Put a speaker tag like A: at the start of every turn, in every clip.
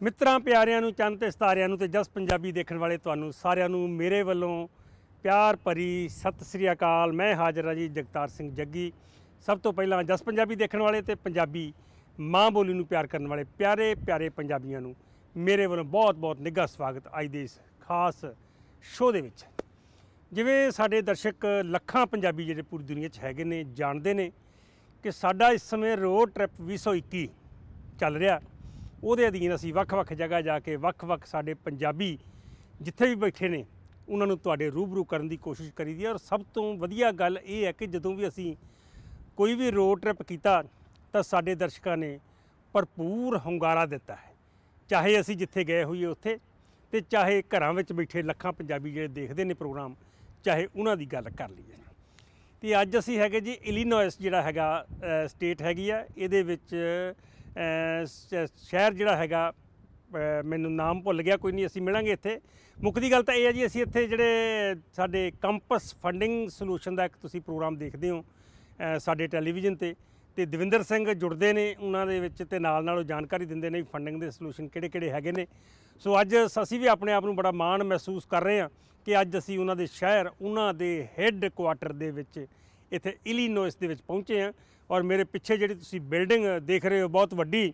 A: ਮਿੱਤਰਾਂ, ਪਿਆਰਿਆਂ ਨੂੰ, ਚੰਨ ਤੇ ਸਤਾਰਿਆਂ ਨੂੰ ਤੇ ਜਸ ਪੰਜਾਬੀ ਦੇਖਣ ਵਾਲੇ ਤੁਹਾਨੂੰ ਸਾਰਿਆਂ ਨੂੰ ਮੇਰੇ ਵੱਲੋਂ ਪਿਆਰ ਭਰੀ ਸਤਿ ਸ੍ਰੀ ਅਕਾਲ। ਮੈਂ ਹਾਜ਼ਰ ਹਾਂ ਜੀ ਜਗਤਾਰ ਸਿੰਘ ਜੱਗੀ। ਸਭ ਤੋਂ ਪਹਿਲਾਂ ਜਸ ਪੰਜਾਬੀ ਦੇਖਣ ਵਾਲੇ ਤੇ ਪੰਜਾਬੀ ਮਾਂ ਬੋਲੀ ਨੂੰ ਪਿਆਰ ਕਰਨ ਵਾਲੇ ਪਿਆਰੇ ਪਿਆਰੇ ਪੰਜਾਬੀਆਂ ਨੂੰ ਮੇਰੇ ਵੱਲੋਂ ਬਹੁਤ-ਬਹੁਤ ਨਿੱਘਾ ਸਵਾਗਤ ਅੱਜ ਦੇ ਇਸ ਖਾਸ ਸ਼ੋਅ ਦੇ ਵਿੱਚ। ਜਿਵੇਂ ਸਾਡੇ ਦਰਸ਼ਕ ਲੱਖਾਂ ਪੰਜਾਬੀ ਜਿਹੜੇ ਪੂਰੀ ਦੁਨੀਆ 'ਚ ਹੈਗੇ ਨੇ, ਜਾਣਦੇ ਨੇ ਕਿ ਸਾਡਾ ਇਸ ਸਮੇਂ ਰੋਡ ਟ੍ਰਿਪ 2021 ਚੱਲ ਰਿਹਾ। ਉਹਦੇ ਅਧੀਨ ਅਸੀਂ ਵੱਖ-ਵੱਖ ਜਗ੍ਹਾ ਜਾ ਕੇ ਵੱਖ-ਵੱਖ ਸਾਡੇ ਪੰਜਾਬੀ ਜਿੱਥੇ ਵੀ ਬੈਠੇ ਨੇ, ਉਹਨਾਂ ਨੂੰ ਤੁਹਾਡੇ ਰੂਬਰੂ ਕਰਨ ਦੀ ਕੋਸ਼ਿਸ਼ ਕਰੀਦੀ ਹੈ। ਔਰ ਸਭ ਤੋਂ ਵਧੀਆ ਗੱਲ ਇਹ ਹੈ ਕਿ ਜਦੋਂ ਵੀ ਅਸੀਂ ਕੋਈ ਵੀ ਰੋਡ ਟ੍ਰਿਪ ਕੀਤਾ, ਤਾਂ ਸਾਡੇ ਦਰਸ਼ਕਾਂ ਨੇ ਭਰਪੂਰ ਹੁੰਗਾਰਾ ਦਿੱਤਾ ਹੈ। ਚਾਹੇ ਅਸੀਂ ਜਿੱਥੇ ਗਏ ਹੋਈਏ ਉੱਥੇ ਤੇ ਚਾਹੇ ਘਰਾਂ ਵਿੱਚ ਬੈਠੇ ਲੱਖਾਂ ਪੰਜਾਬੀ ਜਿਹੜੇ ਦੇਖਦੇ ਨੇ ਪ੍ਰੋਗਰਾਮ, ਚਾਹੇ ਉਹਨਾਂ ਦੀ ਗੱਲ ਕਰ ਲਈਏ। ਤੇ ਅੱਜ ਅਸੀਂ ਹੈਗੇ ਜੀ ਇਲੀਨੋਇਸ ਜਿਹੜਾ ਹੈਗਾ ਸਟੇਟ ਹੈਗੀ ਆ, ਇਹਦੇ ਵਿੱਚ ਸ਼ਹਿਰ ਜਿਹੜਾ ਹੈਗਾ ਮੈਨੂੰ ਨਾਮ ਭੁੱਲ ਗਿਆ, ਕੋਈ ਨਹੀਂ, ਅਸੀਂ ਮਿਲਾਂਗੇ ਇੱਥੇ। ਮੁੱਕਦੀ ਗੱਲ ਤਾਂ ਇਹ ਹੈ ਜੀ, ਅਸੀਂ ਇੱਥੇ ਜਿਹੜੇ ਸਾਡੇ ਕੰਪਸ ਫੰਡਿੰਗ ਸੋਲੂਸ਼ਨ ਦਾ ਇੱਕ ਤੁਸੀਂ ਪ੍ਰੋਗਰਾਮ ਦੇਖਦੇ ਹੋ ਸਾਡੇ ਟੈਲੀਵਿਜ਼ਨ ਤੇ। ਤੇ ਦਵਿੰਦਰ ਸਿੰਘ ਜੁੜਦੇ ਨੇ ਉਹਨਾਂ ਦੇ ਵਿੱਚ ਤੇ ਨਾਲ ਨਾਲ ਉਹ ਜਾਣਕਾਰੀ ਦਿੰਦੇ ਨੇ ਫੰਡਿੰਗ ਦੇ ਸੋਲੂਸ਼ਨ ਕਿਹੜੇ ਕਿਹੜੇ ਹੈਗੇ ਨੇ। ਸੋ ਅੱਜ ਅਸੀਂ ਵੀ ਆਪਣੇ ਆਪ ਨੂੰ ਬੜਾ ਮਾਣ ਮਹਿਸੂਸ ਕਰ ਰਹੇ ਹਾਂ ਕਿ ਅੱਜ ਅਸੀਂ ਉਹਨਾਂ ਦੇ ਸ਼ਹਿਰ, ਉਹਨਾਂ ਦੇ ਹੈੱਡ ਕੁਆਟਰ ਦੇ ਵਿੱਚ ਇੱਥੇ ਇਲੀਨੋਇਸ ਦੇ ਵਿੱਚ ਪਹੁੰਚੇ ਹਾਂ। ਔਰ ਮੇਰੇ ਪਿੱਛੇ ਜਿਹੜੀ ਤੁਸੀਂ ਬਿਲਡਿੰਗ ਦੇਖ ਰਹੇ ਹੋ, ਬਹੁਤ ਵੱਡੀ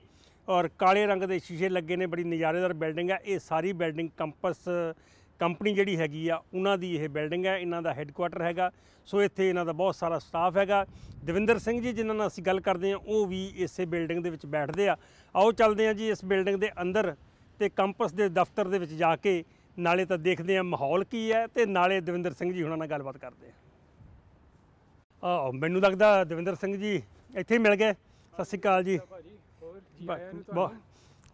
A: ਔਰ ਕਾਲੇ ਰੰਗ ਦੇ ਸ਼ੀਸ਼ੇ ਲੱਗੇ ਨੇ, ਬੜੀ ਨਜ਼ਾਰੇਦਾਰ ਬਿਲਡਿੰਗ ਹੈ। ਇਹ ਸਾਰੀ ਬਿਲਡਿੰਗ ਕੰਪਸ ਕੰਪਨੀ ਜਿਹੜੀ ਹੈਗੀ ਆ, ਉਹਨਾਂ ਦੀ ਇਹ ਬਿਲਡਿੰਗ ਹੈ। ਇਹਨਾਂ ਦਾ ਹੈੱਡਕੁਆਟਰ ਹੈਗਾ। ਸੋ ਇੱਥੇ ਇਹਨਾਂ ਦਾ ਬਹੁਤ ਸਾਰਾ ਸਟਾਫ ਹੈਗਾ। ਦਵਿੰਦਰ ਸਿੰਘ ਜੀ, ਜਿਨ੍ਹਾਂ ਨਾਲ ਅਸੀਂ ਗੱਲ ਕਰਦੇ ਹਾਂ, ਉਹ ਵੀ ਇਸੇ ਬਿਲਡਿੰਗ ਦੇ ਵਿੱਚ ਬੈਠਦੇ ਆ। ਆਓ ਚੱਲਦੇ ਹਾਂ ਜੀ ਇਸ ਬਿਲਡਿੰਗ ਦੇ ਅੰਦਰ ਤੇ ਕੰਪਸ ਦੇ ਦਫ਼ਤਰ ਦੇ ਵਿੱਚ ਜਾ ਕੇ ਨਾਲੇ ਤਾਂ ਦੇਖਦੇ ਹਾਂ ਮਾਹੌਲ ਕੀ ਹੈ ਤੇ ਨਾਲੇ ਦਵਿੰਦਰ ਸਿੰਘ ਜੀ ਹੁਣਾਂ ਨਾਲ ਗੱਲਬਾਤ ਕਰਦੇ ਹਾਂ। ਮੈਨੂੰ ਲੱਗਦਾ ਦਵਿੰਦਰ ਸਿੰਘ ਜੀ ਇੱਥੇ ਹੀ ਮਿਲ ਗਏ। ਸਤਿ ਸ਼੍ਰੀ ਅਕਾਲ ਜੀ।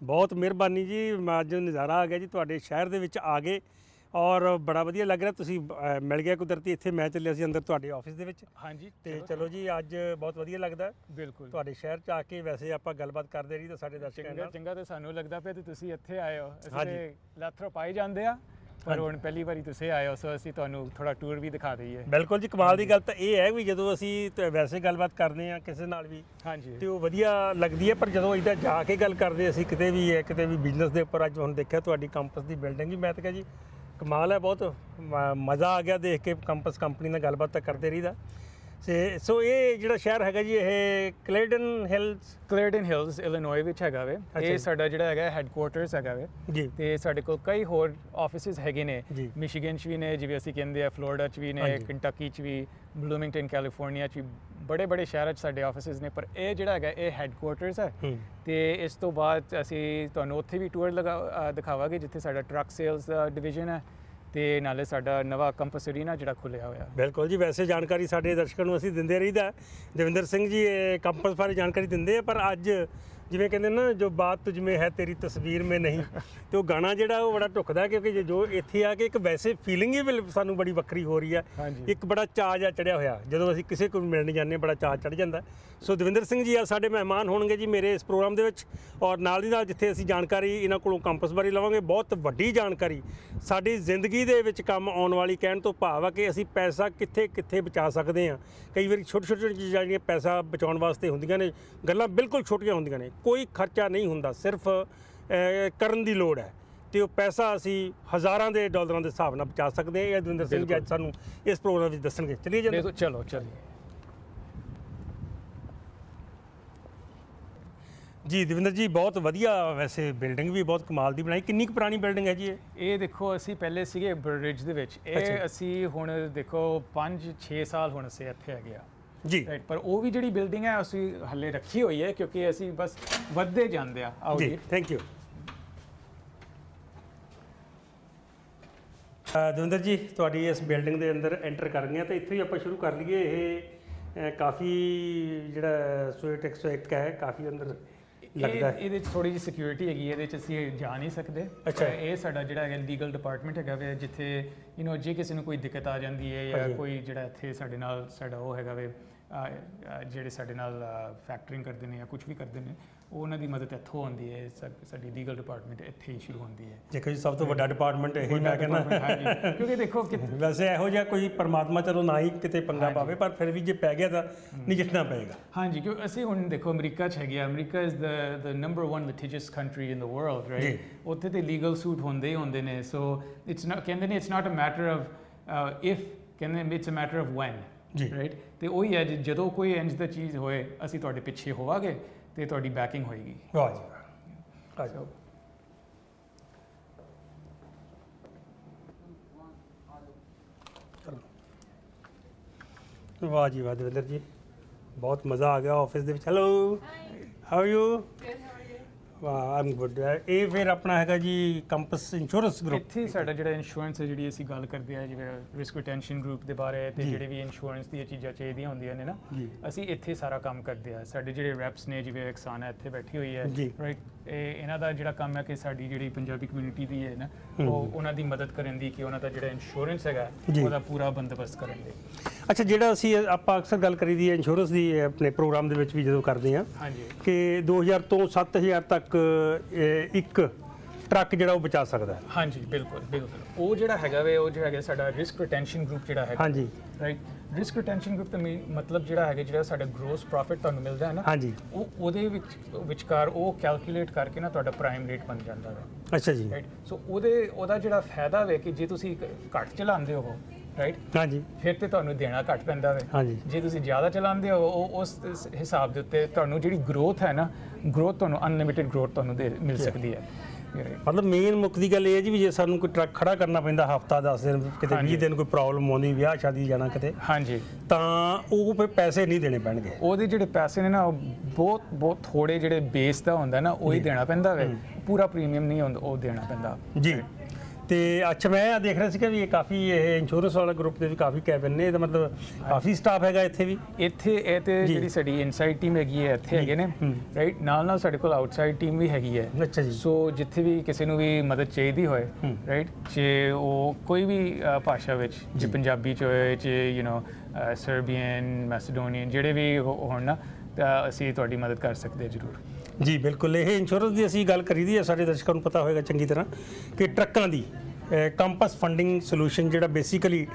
A: ਬਹੁਤ ਮਿਹਰਬਾਨੀ ਜੀ। ਅੱਜ ਨਜ਼ਾਰਾ ਆ ਗਿਆ ਜੀ ਤੁਹਾਡੇ ਸ਼ਹਿਰ ਦੇ ਵਿੱਚ ਆ ਗਏ ਔਰ ਬੜਾ ਵਧੀਆ ਲੱਗ ਰਿਹਾ। ਤੁਸੀਂ ਮਿਲ ਗਏ ਕੁਦਰਤੀ। ਇੱਥੇ ਮੈਂ ਚੱਲਿਆ ਸੀ ਅੰਦਰ ਤੁਹਾਡੇ ਆਫਿਸ ਦੇ ਵਿੱਚ।
B: ਹਾਂਜੀ
A: ਤੇ ਚਲੋ। ਜੀ ਅੱਜ ਬਹੁਤ ਵਧੀਆ ਲੱਗਦਾ।
B: ਬਿਲਕੁਲ।
A: ਤੁਹਾਡੇ ਸ਼ਹਿਰ ਚ ਆ ਕੇ ਵੈਸੇ ਆਪਾਂ ਗੱਲਬਾਤ ਕਰਦੇ ਰਹੀ ਤਾਂ ਸਾਡੇ ਦਰਸ਼ਕਾਂ ਨਾਲ।
B: ਚੰਗਾ ਤੇ ਸਾਨੂੰ ਲੱਗਦਾ ਪਿਆ ਤੇ ਤੁਸੀਂ ਇੱਥੇ ਆਏ ਹੋ। ਅਸੀਂ ਲਾਥਰੋ ਪਾਈ ਜਾਂਦੇ ਆ। ਪਰ ਹੁਣ ਪਹਿਲੀ ਵਾਰੀ ਤੁਸੀਂ ਆਏ ਹੋ ਸੋ ਅਸੀਂ ਤੁਹਾਨੂੰ ਥੋੜਾ ਟੂਰ ਵੀ ਦਿਖਾ ਦਈਏ।
A: ਬਿਲਕੁਲ ਜੀ ਕਮਾਲ ਦੀ ਗੱਲ ਤਾਂ ਇਹ ਹੈ ਵੀ ਜਦੋਂ ਅਸੀਂ ਵੈਸੇ ਗੱਲਬਾਤ ਕਰਦੇ ਆ ਕਿਸੇ ਨਾਲ ਵੀ
B: ਹਾਂਜੀ।
A: ਤੇ ਉਹ ਵਧੀਆ ਲੱਗਦੀ ਹੈ ਪਰ ਜਦੋਂ ਇੱਦਾਂ ਜਾ ਕੇ ਗੱਲ ਕਰਦੇ ਅਸੀਂ ਕਿਤੇ ਵੀ ਹੈ ਕਿਤੇ ਵੀ ਬਿਜ਼ਨਸ ਦੇ ਉੱਪਰ ਅੱਜ ਹੁਣ ਦੇਖਿਆ ਤੁਹਾਡੀ ਕੰਪਸ ਦੀ ਬਿਲਡਿੰਗ ਵੀ ਮੈਂ ਤਾਂ ਕਿਹਾ ਜੀ ਕਮਾਲ ਹੈ ਬਹੁਤ ਮਜ਼ਾ ਆ ਗਿਆ ਦੇਖ ਕੇ ਕੰਪਸ ਕੰਪਨੀ ਨਾਲ ਗੱਲਬਾਤ ਤਾਂ ਕਰਦੇ ਰਹੀਦਾ। ਸੇ ਸੋ ਇਹ ਜਿਹੜਾ ਸ਼ਹਿਰ ਹੈਗਾ ਜੀ ਇਹ Clarendon Hills
B: Clarendon Hills Illinois ਵਿੱਚ ਹੈਗਾ ਵੇ। ਇਹ ਸਾਡਾ ਜਿਹੜਾ ਹੈਗਾ ਹੈੱਡਕੁਆਰਟਰਸ ਹੈਗਾ ਵੇ।
A: ਜੀ।
B: ਤੇ ਸਾਡੇ ਕੋਲ ਕਈ ਹੋਰ ਆਫਿਸਿਸ ਹੈਗੇ ਨੇ। ਮਿਸ਼ੀਗਨ ਚ ਵੀ ਨੇ ਜਿਵੇਂ ਅਸੀਂ ਕਹਿੰਦੇ ਆ ਫਲੋਰੀਡਾ ਚ ਵੀ ਨੇ। ਕੰਟਕੀ ਚ ਵੀ ਬਲੂਮਿੰਗਟਨ ਕੈਲੀਫੋਰਨੀਆ ਚ ਵੀ ਬੜੇ ਬੜੇ ਸ਼ਹਿਰਾਂ ਚ ਸਾਡੇ ਆਫਿਸਿਸ ਨੇ। ਪਰ ਇਹ ਜਿਹੜਾ ਹੈਗਾ ਇਹ ਹੈੱਡਕੁਆਰਟਰਸ ਹੈ। ਤੇ ਇਸ ਤੋਂ ਬਾਅਦ ਅਸੀਂ ਤੁਹਾਨੂੰ ਉੱਥੇ ਵੀ ਟੂਰ ਲਗਾ ਦਿਖਾਵਾਂਗੇ ਜਿੱਥੇ ਸਾਡਾ ਟਰੱਕ ਸੇਲਸ ਦਾ ਡਿਵੀਜ਼ਨ ਹੈ। ਤੇ ਨਾਲੇ ਸਾਡਾ ਨਵਾਂ ਕੰਪਸ ਅਰੀਨਾ ਜਿਹੜਾ ਖੁੱਲਿਆ ਹੋਇਆ।
A: ਬਿਲਕੁਲ ਜੀ, ਵੈਸੇ ਜਾਣਕਾਰੀ ਸਾਡੇ ਦਰਸ਼ਕਾਂ ਨੂੰ ਅਸੀਂ ਦਿੰਦੇ ਰਹੀਦਾ। ਦਵਿੰਦਰ ਸਿੰਘ ਜੀ, ਇਹ ਕੰਪਸ ਬਾਰੇ ਜਾਣਕਾਰੀ ਦਿੰਦੇ ਆ, ਪਰ ਅੱਜ ਜਿਵੇਂ ਕਹਿੰਦੇ ਨਾ ਜੋ ਬਾਤ ਤੁਝ ਮੇਂ ਹੈ ਤੇਰੀ ਤਸਵੀਰ ਮੇਂ ਨਹੀਂ। ਤੇ ਉਹ ਗਾਣਾ ਜਿਹੜਾ ਉਹ ਬੜਾ ਢੁਕਦਾ ਕਿਉਂਕਿ ਜੇ ਜੋ ਇੱਥੇ ਆ ਕੇ ਇੱਕ ਵੈਸੇ ਫੀਲਿੰਗ ਹੀ ਸਾਨੂੰ ਬੜੀ ਵੱਖਰੀ ਹੋ ਰਹੀ ਆ।
B: ਹਾਂਜੀ।
A: ਇੱਕ ਬੜਾ ਚਾਅ ਜਿਹਾ ਚੜਿਆ ਹੋਇਆ। ਜਦੋਂ ਅਸੀਂ ਕਿਸੇ ਕੋਲ ਮਿਲਣ ਜਾਂਦੇ ਬੜਾ ਚਾਅ ਚੜ ਜਾਂਦਾ। ਸੋ ਦਵਿੰਦਰ ਸਿੰਘ ਜੀ ਆ ਸਾਡੇ ਮਹਿਮਾਨ ਹੋਣਗੇ ਜੀ ਮੇਰੇ ਇਸ ਪ੍ਰੋਗਰਾਮ ਦੇ ਵਿੱਚ। ਔਰ ਨਾਲ ਦੀ ਨਾਲ ਜਿੱਥੇ ਅਸੀਂ ਜਾਣਕਾਰੀ ਇਹਨਾਂ ਕੋਲੋਂ ਕੰਪਸ ਬਾਰੇ ਲਵਾਂਗੇ ਬਹੁਤ ਵੱਡੀ ਜਾਣਕਾਰੀ। ਸਾਡੀ ਜ਼ਿੰਦਗੀ ਦੇ ਵਿੱਚ ਕੰਮ ਆਉਣ ਵਾਲੀ ਕਹਿਣ ਤੋਂ ਭਾਵ ਆ ਕਿ ਅਸੀਂ ਪੈਸਾ ਕਿੱਥੇ ਕਿੱਥੇ ਬਚਾ ਸਕਦੇ ਹਾਂ। ਕਈ ਵਾਰੀ ਛੋਟੀ ਛੋਟੀ ਚੀਜ਼ਾਂ ਜਿਹੜੀਆਂ ਪੈਸਾ ਬਚਾਉਣ ਵਾਸਤੇ ਹੁੰਦੀਆਂ ਨੇ ਗੱਲਾਂ ਬਿਲਕੁਲ ਛੋਟੀਆਂ ਹੁੰਦੀਆਂ ਨੇ। ਕੋਈ ਖਰਚਾ ਨਹੀਂ ਹੁੰਦਾ ਸਿਰਫ ਕਰਨ ਦੀ ਲੋੜ ਹੈ। ਤੇ ਉਹ ਪੈਸਾ ਅਸੀਂ ਹਜ਼ਾਰਾਂ ਦੇ ਡਾਲਰਾਂ ਦੇ ਹਿਸਾਬ ਨਾਲ ਬਚਾ ਸਕਦੇ ਹਾਂ। ਇਹ ਦਵਿੰਦਰ ਸਿੰਘ ਜੀ ਅੱਜ ਸਾਨੂੰ ਇਸ ਪ੍ਰੋਗਰਾਮ ਵਿੱਚ ਦੱਸਣਗੇ। ਚਲਿਏ ਜੀ
B: ਦੇਖੋ ਚਲੋ ਚਲਿਏ।
A: ਜੀ ਦਵਿੰਦਰ ਜੀ ਬਹੁਤ ਵਧੀਆ ਵੈਸੇ ਬਿਲਡਿੰਗ ਵੀ ਬਹੁਤ ਕਮਾਲ ਦੀ ਬਣਾਈ। ਕਿੰਨੀ ਕੁ ਪੁਰਾਣੀ ਬਿਲਡਿੰਗ ਹੈ ਜੀ ਇਹ?
B: ਇਹ ਦੇਖੋ ਅਸੀਂ ਪਹਿਲੇ ਸੀਗੇ ਬ੍ਰਿਜ ਦੇ ਵਿੱਚ। ਇਹ ਅਸੀਂ ਹੁਣ ਦੇਖੋ 5 6 ਸਾਲ ਹੁਣ ਅਸੀਂ ਇੱਥੇ ਹੈਗੇ ਆ।
A: ਜੀ।
B: Right, ਪਰ ਉਹ ਵੀ ਜਿਹੜੀ ਬਿਲਡਿੰਗ ਹੈ ਅਸੀਂ ਹੱਲੇ ਰੱਖੀ ਹੋਈ ਹੈ ਕਿਉਂਕਿ ਅਸੀਂ ਬਸ ਵੱਧਦੇ ਜਾਂਦੇ ਆ। ਆਓ
A: ਜੀ ਥੈਂਕ ਯੂ ਦਵਿੰਦਰ ਜੀ ਤੁਹਾਡੀ ਇਸ ਬਿਲਡਿੰਗ ਦੇ ਅੰਦਰ ਐਂਟਰ ਕਰ ਗਏ ਹਾਂ ਤਾਂ ਇੱਥੋਂ ਹੀ ਆਪਾਂ ਸ਼ੁਰੂ ਕਰ ਲਈਏ। ਇਹ ਕਾਫੀ ਜਿਹੜਾ ਸੂਟ 101 ਹੈ ਕਾਫੀ ਅੰਦਰ ਲੱਗਦਾ ਹੈ।
B: ਇਹ- ਇਹਦੇ ਚ ਥੋੜੀ ਜਿਹੀ ਸਿਕਿਉਰਿਟੀ ਹੈਗੀ ਹੈ, ਇਹਦੇ ਚ ਅਸੀਂ ਜਾ ਨਹੀਂ ਸਕਦੇ।
A: ਅੱਛਾ।
B: ਇਹ ਸਾਡਾ ਜਿਹੜਾ ਹੈਗਾ ਲੀਗਲ ਡਿਪਾਰਟਮੈਂਟ ਹੈਗਾ ਵੇ ਜਿੱਥੇ ਯੂ نو ਜੇ ਕਿਸੇ ਨੂੰ ਕੋਈ ਦਿੱਕਤ ਆ ਜਾਂਦੀ ਹੈ ਜਾਂ। ਕੋਈ ਜਿਹੜਾ ਇੱਥੇ ਸਾਡੇ ਨਾਲ ਸਾਡਾ ਉਹ ਹੈਗਾ ਵੇ ਜਿਹੜੇ ਸਾਡੇ ਨਾਲ ਫੈਕਟਰਿੰਗ ਕਰਦੇ ਨੇ ਜਾਂ ਕੁਝ ਵੀ ਕਰਦੇ ਨੇ ਉਹ ਉਹਨਾਂ ਦੀ ਮਦਦ ਇੱਥੋਂ ਹੁੰਦੀ ਹੈ ਸਾਡੀ ਲੀਗਲ ਡਿਪਾਰਟਮੈਂਟ ਇੱਥੇ ਹੀ ਸ਼ੁਰੂ ਹੁੰਦੀ ਹੈ।
A: ਦੇਖੋ ਜੀ ਸਭ ਤੋਂ ਵੱਡਾ ਡਿਪਾਰਟਮੈਂਟ ਇਹੀ ਮੈਂ ਕਹਿੰਦਾ।
B: ਕਿਉਂਕਿ ਦੇਖੋ
A: ਵੈਸੇ ਇਹੋ ਜਿਹਾ ਕੋਈ ਪਰਮਾਤਮਾ ਚਲੋ ਨਾ ਹੀ ਕਿਤੇ ਪੰਗਾ ਪਾਵੇ ਪਰ ਫਿਰ ਵੀ ਜੇ ਪੈ ਗਿਆ ਤਾਂ ਨਜਿੱਠਣਾ ਪਏਗਾ।
B: ਹਾਂਜੀ ਕਿਉਂ ਅਸੀਂ ਹੁਣ ਦੇਖੋ ਅਮਰੀਕਾ ਚ ਹੈਗੇ America is the the number 1 litigious country in the
A: world.
B: Right ਉੱਥੇ ਤੇ ਲੀਗਲ ਸੂਟ ਹੁੰਦੇ ਹੀ ਹੁੰਦੇ ਨੇ ਸੋ ਇਟਸ ਨਾਟ ਕਹਿੰਦੇ ਨੇ it's not a matter of if ਕਹਿੰਦੇ ਨੇ it's a matter of when
A: ਜੀ।
B: ਰਾਈਟ ਤੇ ਉਹੀ ਹੈ ਜੀ, ਜਦੋਂ ਕੋਈ ਇੰਜ ਦਾ ਚੀਜ਼ ਹੋਏ ਅਸੀਂ ਤੁਹਾਡੇ ਪਿੱਛੇ ਹੋਵਾਂਗੇ ਤੇ ਤੁਹਾਡੀ ਬੈਕਿੰਗ ਹੋਏਗੀ।
A: ਵਾਹ ਜੀ ਵਾਹ। ਚਲੋ। ਵਾਹ ਜੀ ਵਾਹ ਦਵਿੰਦਰ ਜੀ। ਬਹੁਤ ਮਜ਼ਾ ਆ ਗਿਆ ਆਫਿਸ ਦੇ ਵਿੱਚ। Hello how are you I'm good ਇਹ ਫਿਰ ਆਪਣਾ ਹੈਗਾ ਜੀ ਕੰਪਸ ਇੰਸ਼ੋਰੈਂਸ ਗਰੁੱਪ
B: ਇੱਥੇ ਸਾਡਾ ਜਿਹੜਾ ਇੰਸ਼ੋਰੈਂਸ ਹੈ ਜਿਹੜੀ ਅਸੀਂ ਗੱਲ ਕਰਦੇ ਆ ਜਿਵੇਂ ਰਿਸਕ ਰਿਟੈਂਸ਼ਨ ਗਰੁੱਪ ਦੇ ਬਾਰੇ ਤੇ। ਜਿਹੜੇ ਵੀ ਇੰਸ਼ੋਰੈਂਸ ਦੀਆਂ ਚੀਜ਼ਾਂ ਚਾਹੀਦੀਆਂ ਹੁੰਦੀਆਂ ਨੇ ਨਾ ਅਸੀਂ ਇੱਥੇ ਸਾਰਾ ਕੰਮ ਕਰਦੇ ਆ ਸਾਡੇ ਜਿਹੜੇ ਰੈਪਸ ਨੇ ਜਿਵੇਂ ਅਕਸਾਨਾ ਇੱਥੇ ਬੈਠੀ ਹੋਈ ਹੈ। ਰਾਈਟ ਇਹ ਇਹਨਾਂ ਦਾ ਜਿਹੜਾ ਕੰਮ ਹੈ ਕਿ ਸਾਡੀ ਜਿਹੜੀ ਪੰਜਾਬੀ ਕਮਿਊਨਿਟੀ ਦੀ ਹੈ ਨਾ। ਉਹ ਉਹਨਾਂ ਦੀ ਮਦਦ ਕਰਨ ਦੀ ਕਿ ਉਹਨਾਂ ਦਾ ਜਿਹੜਾ ਇੰਸ਼ੋਰੈਂਸ ਹੈਗਾ। ਉਹਦਾ ਪੂਰਾ ਬੰਦੋਬਸਤ ਕਰਨ ਦੇ
A: ਅੱਛਾ ਜਿਹੜਾ ਅਸੀਂ ਆਪਾਂ ਅਕਸਰ ਗੱਲ ਕਰੀਦੀ ਹੈ ਇੰਸ਼ੋਰੈਂਸ ਦੀ ਆਪਣੇ ਪ੍ਰੋਗਰਾਮ ਦੇ ਵਿੱਚ ਵੀ ਜਦੋਂ ਕਰਦੇ
B: ਹਾਂਜੀ
A: ਕਿ 2000 ਤੋਂ 7000 ਤੱਕ ਇਹ ਇੱਕ ਟਰੱਕ ਜਿਹੜਾ ਉਹ ਬਚਾ ਸਕਦਾ ਹੈ।
B: ਹਾਂਜੀ ਬਿਲਕੁਲ ਬਿਲਕੁਲ। ਉਹ ਜਿਹੜਾ ਹੈਗਾ ਵੇ ਉਹ ਜਿਹੜਾ ਹੈਗਾ ਸਾਡਾ ਰਿਸਕ ਰਿਟੈਂਸ਼ਨ ਗਰੁੱਪ ਜਿਹੜਾ ਹੈਗਾ।
A: ਹਾਂਜੀ।
B: ਰਾਈਟ ਰਿਸਕ ਰਿਟੈਂਸ਼ਨ ਗਰੁੱਪ ਦਾ ਮਤਲਬ ਜਿਹੜਾ ਹੈਗਾ ਜਿਹੜਾ ਸਾਡਾ ਗ੍ਰੋਸ ਪ੍ਰੋਫਿਟ ਤੁਹਾਨੂੰ ਮਿਲਦਾ ਹੈ ਨਾ
A: ਹਾਂਜੀ।
B: ਉਹ ਉਹਦੇ ਵਿੱਚ ਵਿਚਕਾਰ ਉਹ ਕੈਲਕੂਲੇਟ ਕਰਕੇ ਨਾ ਤੁਹਾਡਾ ਪ੍ਰਾਈਮ ਰੇਟ ਬਣ ਜਾਂਦਾ ਹੈ
A: ਅੱਛਾ ਜੀ।
B: ਰਾਈਟ ਸੋ ਉਹਦੇ ਉਹਦਾ ਜਿਹੜਾ ਫਾਇਦਾ ਵੇ ਕਿ ਜੇ ਤੁਸੀਂ ਘੱਟ ਚਲਾਉਂਦੇ ਹੋ ਰਾਈਟ
A: ਹਾਂਜੀ।
B: ਫਿਰ ਤੇ ਤੁਹਾਨੂੰ ਦੇਣਾ ਘੱਟ ਪੈਂਦਾ ਵੇ।
A: ਹਾਂਜੀ।
B: ਜੇ ਤੁਸੀਂ ਜ਼ਿਆਦਾ ਚਲਾਉਂਦੇ ਹੋ ਉਹ ਉਸ ਹਿਸਾਬ ਦੇ ਉੱਤੇ ਤੁਹਾਨੂੰ ਜਿਹੜੀ ਗਰੋਥ ਹੈ ਨਾ ਗਰੋਥ ਤੁਹਾਨੂੰ ਅਨਲਿਮਿਟਿਡ ਗਰੋਥ ਤੁਹਾਨੂੰ ਦੇ ਮਿਲ ਸਕਦੀ ਹੈ.
A: ਮਤਲਬ ਮੇਨ ਮੁੱਖ ਦੀ ਗੱਲ ਇਹ ਹੈ ਜੀ ਵੀ ਜੇ ਸਾਨੂੰ ਕੋਈ ਟਰੱਕ ਖੜਾ ਕਰਨਾ ਪੈਂਦਾ ਹਫਤਾ 10 ਦਿਨ ਕਿਤੇ
B: ਹਾਂਜੀ।
A: 20 ਦਿਨ ਕੋਈ ਪ੍ਰੋਬਲਮ ਆਉਂਦੀ ਵਿਆਹ ਸ਼ਾਦੀ ਜਾਣਾ ਕਿਤੇ
B: ਹਾਂਜੀ।
A: ਤਾਂ ਉਹ ਫਿਰ ਪੈਸੇ ਨਹੀਂ ਦੇਣੇ ਪੈਣਗੇ।
B: ਉਹਦੇ ਜਿਹੜੇ ਪੈਸੇ ਨੇ ਨਾ ਉਹ ਬਹੁਤ ਬਹੁਤ ਥੋੜੇ ਜਿਹੜੇ ਬੇਸ ਦਾ ਹੁੰਦਾ ਨਾ ਉਹ ਹੀ ਦੇਣਾ ਪੈਂਦਾ ਵੇ। ਪੂਰਾ ਪ੍ਰੀਮੀਅਮ ਨਹੀਂ ਹੁੰਦਾ ਉਹ ਦੇਣਾ ਪੈਂਦਾ।
A: ਜੀ। ਤੇ ਅੱਛਾ ਮੈਂ ਆ ਦੇਖ ਰਿਹਾ ਸੀ ਕਿ ਵੀ ਇਹ ਕਾਫੀ ਇਹ ਇੰਸ਼ੋਰੈਂਸ ਵਾਲਾ ਗਰੁੱਪ ਦੇ ਵੀ ਕਾਫੀ ਕੈਬਨ ਨੇ ਇਹਦਾ ਮਤਲਬ ਕਾਫੀ ਸਟਾਫ ਹੈਗਾ ਇੱਥੇ ਵੀ?
B: ਇੱਥੇ ਇਹ ਤੇ। ਜਿਹੜੀ ਸਾਡੀ ਇਨਸਾਈਡ ਟੀਮ ਹੈਗੀ ਹੈ ਇੱਥੇ ਹੈਗੇ ਨੇ। ਰਾਈਟ ਨਾਲ ਨਾਲ ਸਾਡੇ ਕੋਲ ਆਊਟਸਾਈਡ ਟੀਮ ਵੀ ਹੈਗੀ ਹੈ।
A: ਅੱਛਾ ਜੀ।
B: ਸੋ ਜਿੱਥੇ ਵੀ ਕਿਸੇ ਨੂੰ ਵੀ ਮਦਦ ਚਾਹੀਦੀ ਹੋਏ। ਰਾਈਟ ਜੇ ਉਹ ਕੋਈ ਵੀ ਭਾਸ਼ਾ ਵਿੱਚ ਜੇ ਪੰਜਾਬੀ ਚ ਹੋਏ ਜੇ ਯੂ نو ਸਰਬੀਅਨ ਮੈਸੇਡੋਨੀਅਨ ਜਿਹੜੇ ਵੀ ਹੋਣ ਨਾ ਤਾਂ ਅਸੀਂ ਤੁਹਾਡੀ ਮਦਦ ਕਰ ਸਕਦੇ ਜ਼ਰੂਰ।
A: ਜੀ ਬਿਲਕੁਲ। ਇਹ ਇੰਸ਼ੋਰੈਂਸ ਦੀ ਅਸੀਂ ਗੱਲ ਕਰੀਦੀ ਹੈ ਸਾਡੇ ਦਰਸ਼ਕਾਂ ਨੂੰ ਪਤਾ ਹੋਵੇਗਾ ਚੰਗੀ ਤਰ੍ਹਾਂ ਕਿ ਟਰੱਕਾਂ ਦੀ ਕੰਪਸ ਫੰਡਿੰਗ ਸੋਲੂਸ਼ਨ ਜਿਹੜਾ ਬੇਸਿਕਲੀ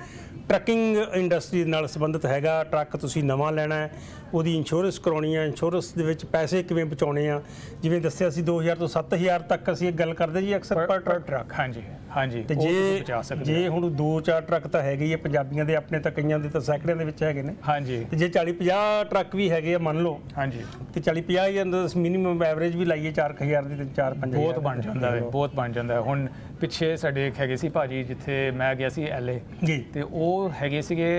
A: ਟਰੱਕਿੰਗ ਇੰਡਸਟਰੀ ਨਾਲ ਸੰਬੰਧਿਤ ਹੈਗਾ। ਟਰੱਕ ਤੁਸੀਂ ਨਵਾਂ ਲੈਣਾ ਹੈ ਉਹਦੀ ਇੰਸ਼ੋਰੈਂਸ ਕਰਾਉਣੀ ਹੈ। ਇੰਸ਼ੋਰੈਂਸ ਦੇ ਵਿੱਚ ਪੈਸੇ ਕਿਵੇਂ ਬਚਾਉਣੇ ਆ? ਜਿਵੇਂ ਦੱਸਿਆ ਸੀ 2000 ਤੋਂ 7000 ਤੱਕ ਅਸੀਂ ਇਹ ਗੱਲ ਕਰਦੇ ਜੀ ਅਕਸਰ ਪਰ ਟਰੱਕ
B: ਹਾਂਜੀ। ਹਾਂਜੀ
A: ਤੇ ਜੇ ਜੇ। ਹੁਣ ਦੋ ਚਾਰ ਟਰੱਕ ਤਾਂ ਹੈਗੇ ਹੀ ਆ ਪੰਜਾਬੀਆਂ ਦੇ ਆਪਣੇ ਤਾਂ ਕਈਆਂ ਦੇ ਤਾਂ ਸੈਂਕੜਿਆਂ ਦੇ ਵਿੱਚ ਹੈਗੇ ਨੇ।
B: ਹਾਂਜੀ।
A: ਤੇ ਜੇ 40 50 ਟਰੱਕ ਵੀ ਹੈਗੇ ਆ ਮੰਨ ਲਓ
B: ਹਾਂਜੀ।
A: ਤੇ 40 50 ਜਾਂ ਮਿਨੀਮਮ ਐਵਰੇਜ ਵੀ ਲਾਈਏ 4000 ਦੀ ਤੇ 4 5
B: ਬਹੁਤ ਬਣ ਜਾਂਦਾ ਹੈ ਬਹੁਤ ਬਣ ਜਾਂਦਾ ਹੈ। ਹੁਣ ਪਿੱਛੇ ਸਾਡੇ ਇੱਕ ਹੈਗੇ ਸੀ ਭਾਜੀ ਜਿੱਥੇ ਮੈਂ ਗਿਆ ਸੀ ਐਲਏ
A: ਜੀ।
B: ਤੇ ਉਹ ਹੈਗੇ ਸੀਗੇ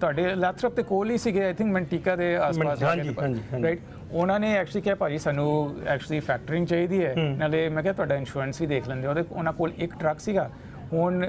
B: ਤੁਹਾਡੇ ਲੈਥਰਪ ਦੇ ਕੋਲ ਹੀ ਸੀਗੇ ਆਈ ਥਿੰਕ ਮੰਟੀਕਾ ਦੇ ਆਸ-ਪਾਸ
A: ਹਾਂਜੀ, ਹਾਂਜੀ, ਹਾਂਜੀ।
B: ਰਾਈਟ ਉਹਨਾਂ ਨੇ ਐਕਚੁਅਲੀ ਕਿਹਾ ਭਾਜੀ ਸਾਨੂੰ ਐਕਚੁਅਲੀ ਫੈਕਟਰਿੰਗ ਚਾਹੀਦੀ ਹੈ। ਨਾਲੇ ਮੈਂ ਕਿਹਾ ਤੁਹਾਡਾ ਇੰਸ਼ੋਰੈਂਸ ਵੀ ਦੇਖ ਲੈਂਦੇ ਉਹਦੇ ਉਹਨਾਂ ਕੋਲ ਇੱਕ ਟਰੱਕ ਸੀਗਾ। ਹੁਣ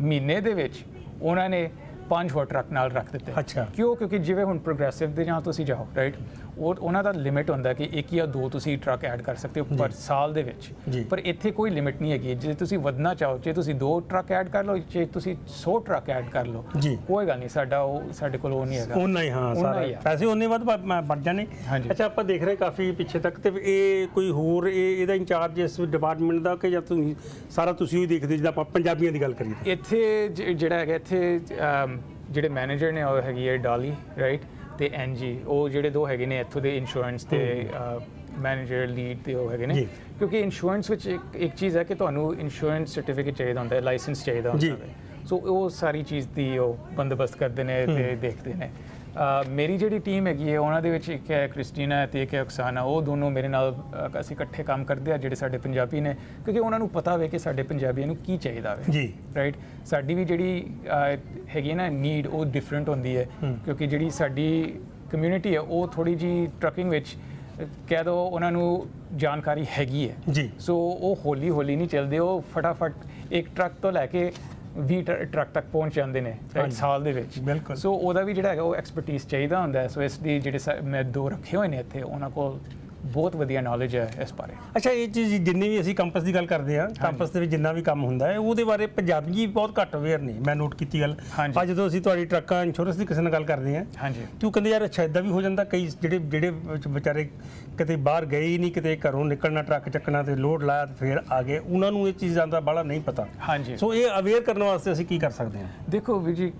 B: ਮਹੀਨੇ ਦੇ ਵਿੱਚ ਉਹਨਾਂ ਨੇ ਪੰਜ ਹੋਰ ਟਰੱਕ ਨਾਲ ਰੱਖ ਦਿੱਤੇ।
A: ਅੱਛਾ।
B: ਕਿਉਂ? ਕਿਉਂਕਿ ਜਿਵੇਂ ਹੁਣ ਪ੍ਰੋਗਰੈਸਿਵ ਦੇ ਜਾਂ ਤੁਸੀਂ ਜਾਓ ਰਾਈਟ ਉਹ ਉਹਨਾਂ ਦਾ ਲਿਮਿਟ ਹੁੰਦਾ ਕਿ ਇੱਕ ਜਾਂ ਦੋ ਤੁਸੀਂ ਟਰੱਕ ਐਡ ਕਰ ਸਕਦੇ ਹੋ ਪਰ ਸਾਲ ਦੇ ਵਿੱਚ। ਪਰ ਇੱਥੇ ਕੋਈ ਲਿਮਿਟ ਨਹੀਂ ਹੈਗੀ। ਜੇ ਤੁਸੀਂ ਵਧਣਾ ਚਾਹੋ ਜੇ ਤੁਸੀਂ ਦੋ ਟਰੱਕ ਐਡ ਕਰ ਲਓ ਜੇ ਤੁਸੀਂ 100 ਟਰੱਕ ਐਡ ਕਰ ਲਓ ਕੋਈ ਗੱਲ ਨਹੀਂ ਸਾਡਾ ਉਹ ਸਾਡੇ ਕੋਲ ਉਹ ਨਹੀਂ ਹੈਗਾ।
A: ਉਹਨਾਂ ਹੀ ਹਾਂ ਸਾਰਾ। ਪੈਸੇ ਉਹਨੇ ਵੱਧ ਬਣ ਜਾਣੇ। ਅੱਛਾ ਆਪਾਂ ਦੇਖ ਰਹੇ ਕਾਫੀ ਪਿੱਛੇ ਤੱਕ ਤੇ ਇਹ ਕੋਈ ਹੋਰ ਇਹ ਇਹਦਾ ਇੰਚਾਰਜ ਇਸ ਡਿਪਾਰਟਮੈਂਟ ਦਾ ਕਿ ਜਾਂ ਤੁਸੀਂ ਸਾਰਾ ਤੁਸੀਂ ਹੀ ਦੇਖਦੇ ਜਿੱਦਾਂ ਆਪਾਂ ਪੰਜਾਬੀਆਂ ਦੀ ਗੱਲ ਕਰੀਏ
B: ਇੱਥੇ ਜਿਹੜਾ ਹੈਗਾ ਇੱਥੇ ਜਿਹੜੇ ਮੈਨੇਜਰ ਨੇ ਉਹ ਹੈਗੀ ਹੈ ਡਾਲੀ ਰਾਈਟ ਤੇ ਐਨਜੀ ਉਹ ਜਿਹੜੇ ਦੋ ਹੈਗੇ ਨੇ ਇੱਥੋਂ ਦੇ ਇੰਸ਼ੋਰੈਂਸ ਤੇ ਮੈਨੇਜਰ ਲੀਡ ਤੇ ਉਹ ਹੈਗੇ ਨੇ। ਕਿਉਂਕਿ ਇੰਸ਼ੋਰੈਂਸ ਵਿੱਚ ਇੱਕ ਇੱਕ ਚੀਜ਼ ਹੈ ਕਿ ਤੁਹਾਨੂੰ ਇੰਸ਼ੋਰੈਂਸ ਸਰਟੀਫਿਕੇਟ ਚਾਹੀਦਾ ਹੁੰਦਾ ਹੈ ਲਾਇਸੈਂਸ ਚਾਹੀਦਾ। ਹੁੰਦਾ ਹੈ। ਸੋ ਉਹ ਸਾਰੀ ਚੀਜ਼ ਦੀ ਉਹ ਬੰਦੋਬਸਤ ਕਰਦੇ ਨੇ ਤੇ ਦੇਖਦੇ ਨੇ। ਮੇਰੀ ਜਿਹੜੀ ਟੀਮ ਹੈਗੀ ਹੈ ਉਹਨਾਂ ਦੇ ਵਿੱਚ ਇੱਕ ਹੈ ਕ੍ਰਿਸਟੀਨਾ ਤੇ ਇੱਕ ਹੈ ਅਕਸਾਨਾ। ਉਹ ਦੋਨੋਂ ਮੇਰੇ ਨਾਲ ਅਸੀਂ ਇਕੱਠੇ ਕੰਮ ਕਰਦੇ ਆ ਜਿਹੜੇ ਸਾਡੇ ਪੰਜਾਬੀ ਨੇ। ਕਿਉਂਕਿ ਉਹਨਾਂ ਨੂੰ ਪਤਾ ਹੋਵੇ ਕਿ ਸਾਡੇ ਪੰਜਾਬੀਆਂ ਨੂੰ ਕੀ ਚਾਹੀਦਾ ਹੋਵੇ।
A: ਜੀ।
B: ਰਾਈਟ ਸਾਡੀ ਵੀ ਜਿਹੜੀ ਹੈਗੀ ਹੈ ਨਾ ਨੀਡ ਉਹ ਡਿਫਰੈਂਟ ਹੁੰਦੀ ਹੈ। ਕਿਉਂਕਿ ਜਿਹੜੀ ਸਾਡੀ ਕਮਿਊਨਿਟੀ ਹੈ ਉਹ ਥੋੜੀ ਜੀ ਟਰੱਕਿੰਗ ਵਿੱਚ ਕਹਿ ਦੋ ਉਹਨਾਂ ਨੂੰ ਜਾਣਕਾਰੀ ਹੈਗੀ ਹੈ।
A: ਜੀ।
B: ਸੋ ਉਹ ਹੌਲੀ ਹੌਲੀ ਨਹੀਂ ਚੱਲਦੇ। ਉਹ ਫਟਾਫਟ ਇੱਕ ਟਰੱਕ ਤੋਂ ਲੈ ਕੇ 20 ਟਰ- ਟਰੱਕ ਤੱਕ ਪਹੁੰਚ ਜਾਂਦੇ ਨੇ
A: ਹਾਂਜੀ।
B: ਸਾਲ ਦੇ ਵਿੱਚ
A: ਬਿਲਕੁਲ।
B: ਸੋ ਉਹਦਾ ਵੀ ਜਿਹੜਾ ਹੈਗਾ ਉਹ ਐਕਸਪਰਟਿਜ਼ ਚਾਹੀਦਾ ਹੁੰਦਾ ਸੋ ਇਸ ਦੀ ਜਿਹੜੇ ਮੈਂ ਦੋ ਰੱਖੇ ਹੋਏ ਨੇ ਇੱਥੇ ਉਹਨਾਂ ਕੋਲ ਬਹੁਤ ਵਧੀਆ ਨੌਲੇਜ ਹੈ ਇਸ ਬਾਰੇ।
A: ਅੱਛਾ ਇਹ ਚੀਜ਼ ਜਿੰਨੀ ਵੀ ਅਸੀਂ ਕੰਪਸ ਦੀ ਗੱਲ ਕਰਦੇ ਆ ਕੰਪਸ ਦੇ ਵਿੱਚ ਜਿੰਨਾ ਵੀ ਕੰਮ ਹੁੰਦਾ ਹੈ ਉਹਦੇ ਬਾਰੇ ਪੰਜਾਬੀ ਬਹੁਤ ਘੱਟ ਅਵੇਅਰ ਨੇ ਮੈਂ ਨੋਟ ਕੀਤੀ ਗੱਲ।
B: ਹਾਂਜੀ।
A: ਅੱਜ ਜਦੋਂ ਅਸੀਂ ਤੁਹਾਡੀ ਟਰੱਕਾਂ ਇੰਸ਼ੋਰੈਂਸ ਦੀ ਕਿਸੇ ਨਾਲ ਗੱਲ ਕਰਦੇ ਆ
B: ਹਾਂਜੀ।
A: ਤੇ ਕਹਿੰਦੇ ਯਾਰ ਅੱਛਾ ਇਦਾਂ ਵੀ ਹੋ ਜਾਂਦਾ ਕਈ ਜਿਹੜੇ ਜਿਹੜੇ ਵਿਚ- ਵਿਚਾਰੇ ਕਿਤੇ ਬਾਹਰ ਗਏ ਹੀ ਨਹੀਂ ਕਿਤੇ ਘਰੋਂ ਨਿਕਲਣਾ ਟਰੱਕ ਚੱਕਣਾ ਤੇ ਲੋਡ ਲਾਇਆ ਤੇ ਫਿਰ ਆ ਗਏ ਉਹਨਾਂ ਨੂੰ ਇਹ ਚੀਜ਼ਾਂ ਦਾ ਬਾਹਲਾ ਨਹੀਂ ਪਤਾ।
B: ਹਾਂਜੀ।
A: ਸੋ ਇਹ ਅਵੇਅਰ ਕਰਨ ਵਾਸਤੇ ਅਸੀਂ ਕੀ ਕਰ ਸਕਦੇ ਹਾਂ?
B: ਦੇਖੋ ਵੀਰ ਜੀ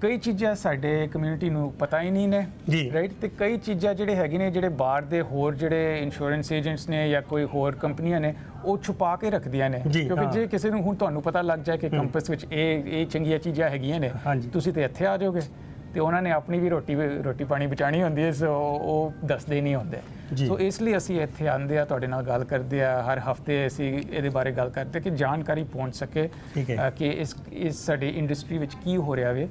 B: ਕਈ ਚੀਜ਼ਾਂ ਸਾਡੇ ਕਮਿਊਨਿਟੀ ਨੂੰ ਪਤਾ ਹੀ ਨਹੀਂ ਨੇ
A: ਜੀ।
B: ਰਾਈਟ ਤੇ ਕਈ ਚੀਜ਼ਾਂ ਜਿਹੜੇ ਹੈਗੇ ਨੇ ਜਿਹੜੇ ਬਾਹਰ ਦੇ ਹੋਰ ਜਿਹੜੇ ਇੰਸ਼ੋਰੈਂਸ ਏਜੰਟਸ ਨੇ ਜਾਂ ਕੋਈ ਹੋਰ ਕੰਪਨੀਆਂ ਨੇ ਉਹ ਛੁਪਾ ਕੇ ਰੱਖਦੀਆਂ ਨੇ ਕਿਉਂਕਿ। ਜੇ ਕਿਸੇ ਨੂੰ ਹੁਣ ਤੁਹਾਨੂੰ ਪਤਾ ਲੱਗ ਜਾਏ ਕਿ ਕੰਪਸ ਵਿੱਚ ਇਹ ਇਹ ਚੰਗੀਆਂ ਚੀਜ਼ਾਂ ਹੈਗੀਆਂ ਨੇ। ਤੁਸੀਂ ਤੇ ਇੱਥੇ ਆ ਜਾਓਗੇ ਤੇ ਉਹਨਾਂ ਨੇ ਆਪਣੀ ਵੀ ਰੋਟੀ ਰੋਟੀ ਪਾਣੀ ਬਚਾਣੀ ਹੁੰਦੀ ਹੈ ਸੋ ਉਹ ਦੱਸਦੇ ਨਹੀਂ ਹੁੰਦੇ। ਸੋ ਇਸ ਲਈ ਅਸੀਂ ਇੱਥੇ ਆਂਦੇ ਆ ਤੁਹਾਡੇ ਨਾਲ ਗੱਲ ਕਰਦੇ ਆ ਹਰ ਹਫ਼ਤੇ ਅਸੀਂ ਇਹਦੇ ਬਾਰੇ ਗੱਲ ਕਰਦੇ ਕਿ ਜਾਣਕਾਰੀ ਪਹੁੰਚ ਸਕੇ ਕਿ ਇਸ ਇਸ ਸਾਡੀ ਇੰਡਸਟਰੀ ਵਿੱਚ ਕੀ ਹੋ ਰਿਹਾ ਵੇ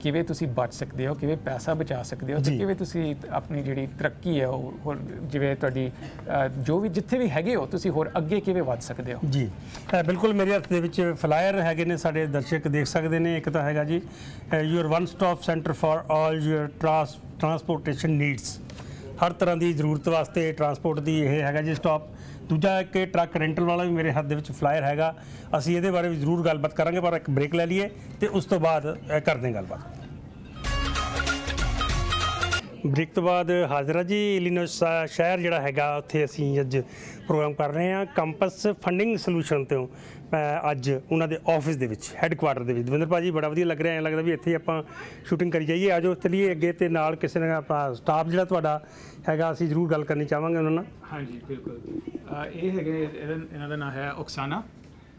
B: ਕਿਵੇਂ ਤੁਸੀਂ ਬਚ ਸਕਦੇ ਹੋ ਕਿਵੇਂ ਪੈਸਾ ਬਚਾ ਸਕਦੇ ਹੋ ਤੇ। ਕਿਵੇਂ ਤੁਸੀਂ ਆਪਣੀ ਜਿਹੜੀ ਤਰੱਕੀ ਹੈ ਉਹ ਹੋਰ ਜਿਵੇਂ ਤੁਹਾਡੀ ਜੋ ਵੀ ਜਿੱਥੇ ਵੀ ਹੈਗੇ ਹੋ ਤੁਸੀਂ ਹੋਰ ਅੱਗੇ ਕਿਵੇਂ ਵਧ ਸਕਦੇ ਹੋ?
A: ਜੀ। ਬਿਲਕੁਲ ਮੇਰੇ ਹੱਥ ਦੇ ਵਿੱਚ ਫਲਾਇਰ ਹੈਗੇ ਨੇ ਸਾਡੇ ਦਰਸ਼ਕ ਦੇਖ ਸਕਦੇ ਨੇ। ਇੱਕ ਤਾਂ ਹੈਗਾ ਜੀ your one stop centre for all your transportation needs ਹਰ ਤਰ੍ਹਾਂ ਦੀ ਜ਼ਰੂਰਤ ਵਾਸਤੇ ਟਰਾਂਸਪੋਰਟ ਦੀ ਇਹ ਹੈਗਾ ਜੀ ਸਟਾਪ ਦੂਜਾ ਇੱਕ ਟਰੱਕ ਰੈਂਟਲ ਵਾਲਾ ਵੀ ਮੇਰੇ ਹੱਥ ਦੇ ਵਿੱਚ ਫਲਾਇਰ ਹੈਗਾ। ਅਸੀਂ ਇਹਦੇ ਬਾਰੇ ਵੀ ਜ਼ਰੂਰ ਗੱਲਬਾਤ ਕਰਾਂਗੇ, ਪਰ ਇੱਕ ਬ੍ਰੇਕ ਲੈ ਲਈਏ ਤੇ ਉਸ ਤੋਂ ਬਾਅਦ ਕਰਦੇ ਹਾਂ ਗੱਲਬਾਤ। ਬ੍ਰੇਕ ਤੋਂ ਬਾਅਦ ਹਾਜ਼ਰਾ ਜੀ ਇਲੀਨੋਇਸ ਸ਼ਹਿਰ ਜਿਹੜਾ ਹੈਗਾ, ਉੱਥੇ ਅਸੀਂ ਅੱਜ ਪ੍ਰੋਗਰਾਮ ਕਰ ਰਹੇ ਹਾਂ। ਕੰਪਸ ਫੰਡਿੰਗ ਸੋਲੂਸ਼ਨ ਤੋਂ। ਅੱਜ ਉਹਨਾਂ ਦੇ ਆਫਿਸ ਦੇ ਵਿੱਚ ਹੈੱਡਕੁਆਟਰ ਦੇ ਵਿੱਚ। ਦਵਿੰਦਰ ਭਾਜੀ ਬੜਾ ਵਧੀਆ ਲੱਗ ਰਿਹਾ ਐਂ ਲੱਗਦਾ ਵੀ ਇੱਥੇ ਆਪਾਂ ਸ਼ੂਟਿੰਗ ਕਰੀ ਜਾਈਏ। ਆਜੋ ਚਲੀਏ ਅੱਗੇ ਤੇ ਨਾਲ ਕਿਸੇ ਨਾਲ ਆਪਾਂ ਸਟਾਫ ਜਿਹੜਾ ਤੁਹਾਡਾ ਹੈਗਾ ਅਸੀਂ ਜ਼ਰੂਰ ਗੱਲ ਕਰਨੀ ਚਾਹਾਂਗੇ ਉਹਨਾਂ ਨਾਲ।
B: ਹਾਂਜੀ ਬਿਲਕੁਲ। ਇਹ ਹੈਗੇ ਇਹਨਾਂ ਦਾ ਨਾਮ ਹੈ ਓਕਸਾਨਾ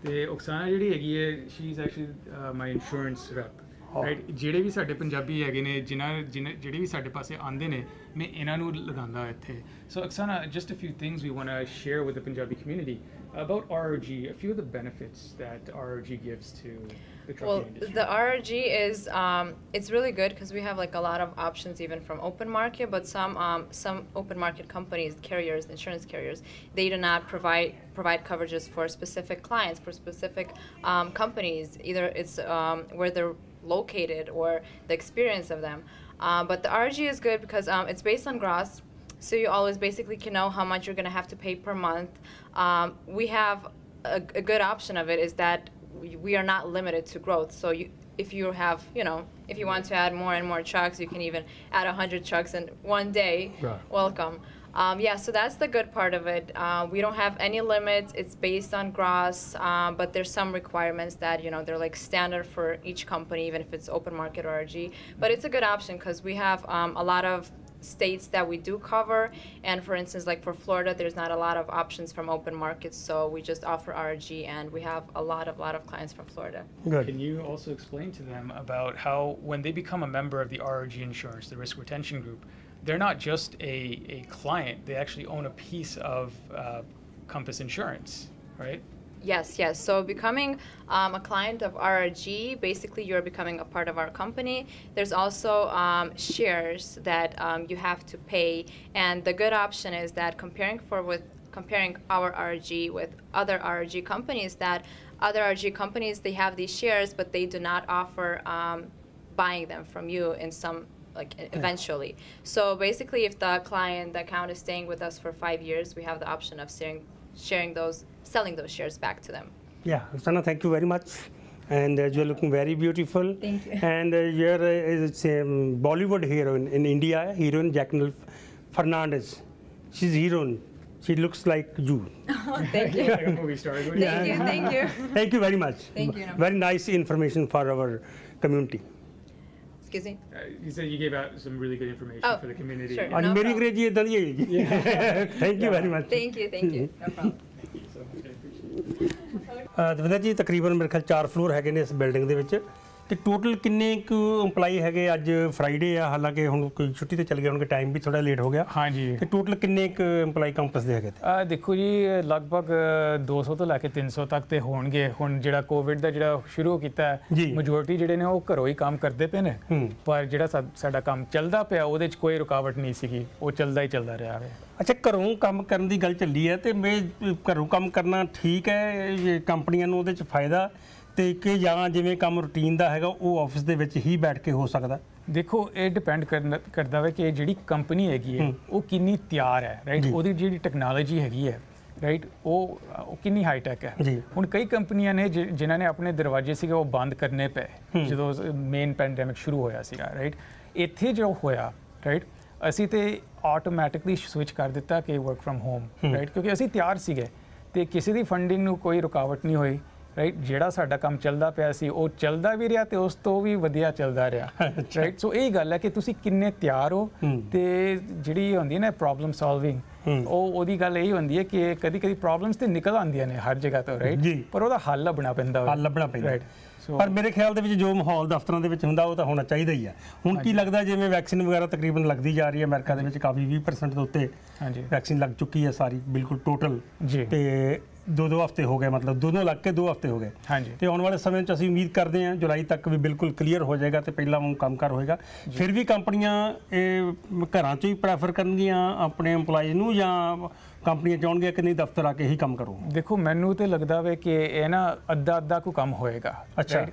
B: ਤੇ ਓਕਸਾਨਾ ਜਿਹੜੀ ਹੈਗੀ ਹੈ she is actually my insurance rep right ਜਿਹੜੇ ਵੀ ਸਾਡੇ ਪੰਜਾਬੀ ਹੈਗੇ ਨੇ ਜਿਨ੍ਹਾਂ ਜਿਨ੍ਹਾਂ- ਜਿਹੜੇ ਵੀ ਸਾਡੇ ਪਾਸੇ ਆਉਂਦੇ ਨੇ ਮੈਂ ਇਹਨਾਂ ਨੂੰ ਲਗਾਉਂਦਾ ਇੱਥੇ। So Oksana just a few things we want to share with the Punjabi community about RRG, a few of the benefits that RRG gives to the trucking
C: Well,
B: industry.
C: the RRG is um, it's really good because we have like a lot of options even from open market, but some um, some open market companies, carriers, insurance carriers, they do not provide provide coverages for specific clients for specific um, companies. Either it's um, where they're located or the experience of them. Uh, but the RRG is good because um, it's based on gross. So you always basically can know how much you're going to have to pay per month. Um, we have a, a good option of it is that we, we are not limited to growth. So you, if you have, you know, if you want to add more and more trucks, you can even add 100 trucks in one day.
A: Right.
C: Welcome. Um, yeah, so that's the good part of it. Uh, we don't have any limits. It's based on gross, um, but there's some requirements that you know they're like standard for each company, even if it's open market or RG. But it's a good option because we have um, a lot of states that we do cover. And for instance like for florida there's not a lot of options from open markets so we just offer rg and we have a lot of lot of clients from florida.
A: Good
B: Can you also explain to them about how, when they become a member of the RRG Insurance, the Risk Retention Group, they're not just a, a client, they actually own a piece of uh, Compass Insurance, right?
C: Yes, yes. So becoming um, a client of RRG, basically you're becoming a part of our company. There's also um, shares that um, you have to pay, and the good option is that comparing for with comparing our RRG with other RRG companies, that other RRG companies they have these shares, but they do not offer um, buying them from you in some like eventually. So basically, if the client the account is staying with us for five years, we have the option of sharing sharing those selling those shares back to them.
A: Yeah, Sana, thank you very much. And uh, you're looking very beautiful.
C: Thank you.
A: And uh, you're uh, um, Bollywood heroine in India, heroine Jacqueline Fernandez. She's heroine. She looks like you.
C: thank you.
B: like a movie star.
C: Thank you, thank you.
A: Thank you very much.
C: Thank you.
A: Very nice information for our community.
C: Excuse me.
B: Uh, you said you gave out some really good information
C: Oh,
B: for the community.
C: sure. No
A: ਮੇਰੀ. ਅੰਗਰੇਜ਼ੀ ਇਦਾਂ ਦੀ ਹੈ ਜੀ thank you very much
C: Thank you, thank you. No problem.
B: Thank you so much. I appreciate it.
A: Davinder ji ਤਕਰੀਬਨ ਮੇਰੇ ਖਿਆਲ 4 floor ਹੈਗੇ ਨੇ ਇਸ ਬਿਲਡਿੰਗ ਦੇ ਵਿੱਚ ਤੇ ਟੋਟਲ ਕਿੰਨੇ ਕੁ EMPLOYE ਹੈਗੇ ਅੱਜ ਫਰਾਈਡੇ ਆ? ਹਾਲਾਂਕਿ ਹੁਣ ਕੋਈ ਛੁੱਟੀ ਤੇ ਚਲ ਗਏ ਹੋਣਗੇ ਟਾਈਮ ਵੀ ਥੋੜਾ ਲੇਟ ਹੋ ਗਿਆ।
B: ਹਾਂਜੀ।
A: ਤੇ ਟੋਟਲ ਕਿੰਨੇ ਕੁ EMPLOYE ਕੰਪਸ ਦੇ ਹੈਗੇ ਤੇ
B: ਆ ਦੇਖੋ ਜੀ ਲਗਭਗ 200 ਤੋਂ ਲੈ ਕੇ 300 ਤੱਕ ਤੇ ਹੋਣਗੇ। ਹੁਣ ਜਿਹੜਾ ਕੋਵਿਡ ਦਾ ਜਿਹੜਾ ਸ਼ੁਰੂ ਕੀਤਾ। ਮੈਜੋਰਟੀ ਜਿਹੜੇ ਨੇ ਉਹ ਘਰੋਂ ਹੀ ਕੰਮ ਕਰਦੇ ਪਏ ਨੇ। ਪਰ ਜਿਹੜਾ ਸਾਡਾ ਕੰਮ ਚੱਲਦਾ ਪਿਆ ਉਹਦੇ 'ਚ ਕੋਈ ਰੁਕਾਵਟ ਨਹੀਂ ਸੀਗੀ। ਉਹ ਚੱਲਦਾ ਹੀ ਚੱਲਦਾ ਰਿਹਾ ਹੈ
A: ਅੱਛਾ ਘਰੋਂ ਕੰਮ ਕਰਨ ਦੀ ਗੱਲ ਚੱਲੀ ਹੈ ਤੇ ਮੈਂ ਘਰੋਂ ਕੰਮ ਕਰਨਾ ਠੀਕ ਹੈ ਇਹ ਕੰਪਨੀਆਂ ਨੂੰ ਉਹਦੇ ਚ ਫਾਇਦਾ? ਤੇ ਕਿ ਜਾਂ ਜਿਵੇਂ ਕੰਮ ਰੂਟੀਨ ਦਾ ਹੈਗਾ ਉਹ ਆਫਿਸ ਦੇ ਵਿੱਚ ਹੀ ਬੈਠ ਕੇ ਹੋ ਸਕਦਾ।
B: ਦੇਖੋ ਇਹ ਡਿਪੈਂਡ ਕਰਦਾ ਵੇ ਕਿ ਜਿਹੜੀ ਕੰਪਨੀ ਹੈਗੀ ਹੈ ਉਹ ਕਿੰਨੀ ਤਿਆਰ ਹੈ ਰਾਈਟ। ਉਹਦੀ ਜਿਹੜੀ ਟੈਕਨੋਲੋਜੀ ਹੈਗੀ ਹੈ ਰਾਈਟ ਉਹ ਕਿੰਨੀ ਹਾਈ ਟੈਕ ਹੈ। ਹੁਣ ਕਈ ਕੰਪਨੀਆਂ ਨੇ ਜਿਨ੍ਹਾਂ ਨੇ ਆਪਣੇ ਦਰਵਾਜ਼ੇ ਸੀਗੇ ਉਹ ਬੰਦ ਕਰਨੇ ਪਏ ਜਦੋਂ ਮੇਨ ਪੈਂਡੈਮਿਕ ਸ਼ੁਰੂ ਹੋਇਆ ਸੀਗਾ ਰਾਈਟ ਇੱਥੇ ਜੋ ਹੋਇਆ ਰਾਈਟ ਅਸੀਂ ਤੇ ਆਟੋਮੈਟਿਕਲੀ ਸਵਿਚ ਕਰ ਦਿੱਤਾ ਕਿ ਵਰਕ ਫਰਮ ਹੋਮ ਰਾਈਟ ਕਿਉਂਕਿ ਅਸੀਂ ਤਿਆਰ ਸੀਗੇ ਤੇ ਕਿਸੇ ਦੀ ਫੰਡਿੰਗ ਨੂੰ ਕੋਈ ਰੁਕਾਵਟ ਨਹੀਂ ਹੋਈ। ਰਾਈਟ ਜਿਹੜਾ ਸਾਡਾ ਕੰਮ ਚੱਲਦਾ ਪਿਆ ਸੀ ਉਹ ਚੱਲਦਾ ਵੀ ਰਿਹਾ ਤੇ ਉਸ ਤੋਂ ਵੀ ਵਧੀਆ ਚੱਲਦਾ ਰਿਹਾ ਰਾਈਟ ਸੋ ਇਹ ਗੱਲ ਹੈ ਕਿ ਤੁਸੀਂ ਕਿੰਨੇ ਤਿਆਰ ਹੋ। ਤੇ ਜਿਹੜੀ ਹੁੰਦੀ ਹੈ ਨਾ ਪ੍ਰੋਬਲਮ ਸੋਲਵਿੰਗ। ਉਹ ਉਹਦੀ ਗੱਲ ਇਹ ਹੁੰਦੀ ਹੈ ਕਿ ਕਦੀ ਕਦੀ ਪ੍ਰੋਬਲਮਸ ਤੇ ਨਿਕਲ ਆਉਂਦੀਆਂ ਨੇ ਹਰ ਜਗ੍ਹਾ ਤੋਂ ਰਾਈਟ। ਪਰ ਉਹਦਾ ਹੱਲ ਲੱਭਣਾ ਪੈਂਦਾ।
A: ਹੱਲ ਲੱਭਣਾ ਪੈਂਦਾ। ਪਰ ਮੇਰੇ ਖਿਆਲ ਦੇ ਵਿੱਚ ਜੋ ਮਾਹੌਲ ਦਫ਼ਤਰਾਂ ਦੇ ਵਿੱਚ ਹੁੰਦਾ ਉਹ ਤਾਂ ਹੋਣਾ ਚਾਹੀਦਾ ਹੀ ਆ। ਹੁਣ ਕੀ ਲੱਗਦਾ ਜਿਵੇਂ ਵੈਕਸੀਨ ਵਗੈਰਾ ਤਕਰੀਬਨ ਲੱਗਦੀ ਜਾ ਰਹੀ ਹੈ ਅਮਰੀਕਾ ਦੇ ਵਿੱਚ ਕਾਫੀ 20% ਦੇ ਉੱਤੇ
B: ਹਾਂਜੀ।
A: ਵੈਕਸੀਨ ਲੱਗ ਚੁੱਕੀ ਹੈ ਸਾਰੀ ਬਿਲਕੁਲ ਟੋਟਲ
B: ਜੀ।
A: ਤੇ ਦੋ ਦੋ ਹਫ਼ਤੇ ਹੋ ਗਏ ਮਤਲਬ ਦੋਨੋਂ ਲੱਗ ਕੇ ਦੋ ਹਫ਼ਤੇ ਹੋ ਗਏ।
B: ਹਾਂਜੀ।
A: ਤੇ ਆਉਣ ਵਾਲੇ ਸਮੇਂ 'ਚ ਅਸੀਂ ਉਮੀਦ ਕਰਦੇ ਹਾਂ ਜੁਲਾਈ ਤੱਕ ਵੀ ਬਿਲਕੁਲ ਕਲੀਅਰ ਹੋ ਜਾਏਗਾ ਤੇ ਪਹਿਲਾਂ ਵਾਂਗ ਕੰਮਕਾਰ ਹੋਏਗਾ। ਫਿਰ ਵੀ ਕੰਪਨੀਆਂ ਇਹ ਘਰਾਂ 'ਚ ਹੀ ਪ੍ਰੈਫਰ ਕਰਨਗੀਆਂ ਆਪਣੇ EMPLOYEES ਨੂੰ ਜਾਂ ਕੰਪਨੀਆਂ ਚਾਹਣਗੀਆਂ ਕਿ ਨਹੀਂ ਦਫ਼ਤਰ ਆ ਕੇ ਹੀ ਕੰਮ ਕਰੋ।
B: ਦੇਖੋ ਮੈਨੂੰ ਤੇ ਲੱਗਦਾ ਵੇ ਕਿ ਇਹ ਨਾ ਅੱਧਾ ਅੱਧਾ ਕੋ ਕੰਮ ਹੋਏਗਾ
A: ਅੱਛਾ।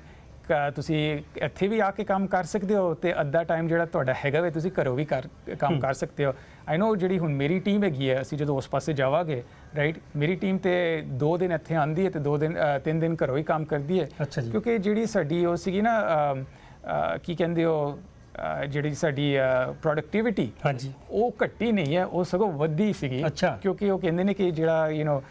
B: right? ਕ- ਤੁਸੀਂ ਇੱਥੇ ਵੀ ਆ ਕੇ ਕੰਮ ਕਰ ਸਕਦੇ ਹੋ ਤੇ ਅੱਧਾ ਟਾਈਮ ਜਿਹੜਾ ਤੁਹਾਡਾ ਹੈਗਾ ਵੇ ਤੁਸੀਂ ਘਰੋਂ ਵੀ ਕਰ ਕੰਮ ਕਰ ਸਕਦੇ ਹੋ ਆਈ نو ਜਿਹੜੀ ਹੁਣ ਮੇਰੀ ਟੀਮ ਹੈਗੀ ਹੈ ਅਸੀਂ ਜਦੋਂ ਉਸ ਪਾਸੇ ਜਾਵਾਂਗੇ ਰਾਈਟ ਮੇਰੀ ਟੀਮ ਤੇ 2 ਦਿਨ ਇੱਥੇ ਆਂਦੀ ਹੈ ਤੇ 2 ਦਿਨ 3 ਦਿਨ ਘਰੋਂ ਹੀ ਕੰਮ ਕਰਦੀ ਹੈ
A: ਅੱਛਾ ਜੀ
B: ਕਿਉਂਕਿ ਜਿਹੜੀ ਸਾਡੀ ਉਹ ਸੀਗੀ ਨਾ ਅਮ, ਅ, ਕੀ ਕਹਿੰਦੇ ਹੋ ਅ, ਜਿਹੜੀ ਸਾਡੀ ਪ੍ਰੋਡਕਟਿਵਿਟੀ
A: ਹਾਂਜੀ
B: ਉਹ ਘੱਟੀ ਨਹੀਂ ਹੈ ਉਹ ਸਗੋਂ ਵੱਧੀ ਸੀਗੀ
A: ਅੱਛਾ।
B: ਕਿਉਂਕਿ ਉਹ ਕਹਿੰਦੇ ਨੇ ਕਿ ਜਿਹੜਾ ਯੂ نو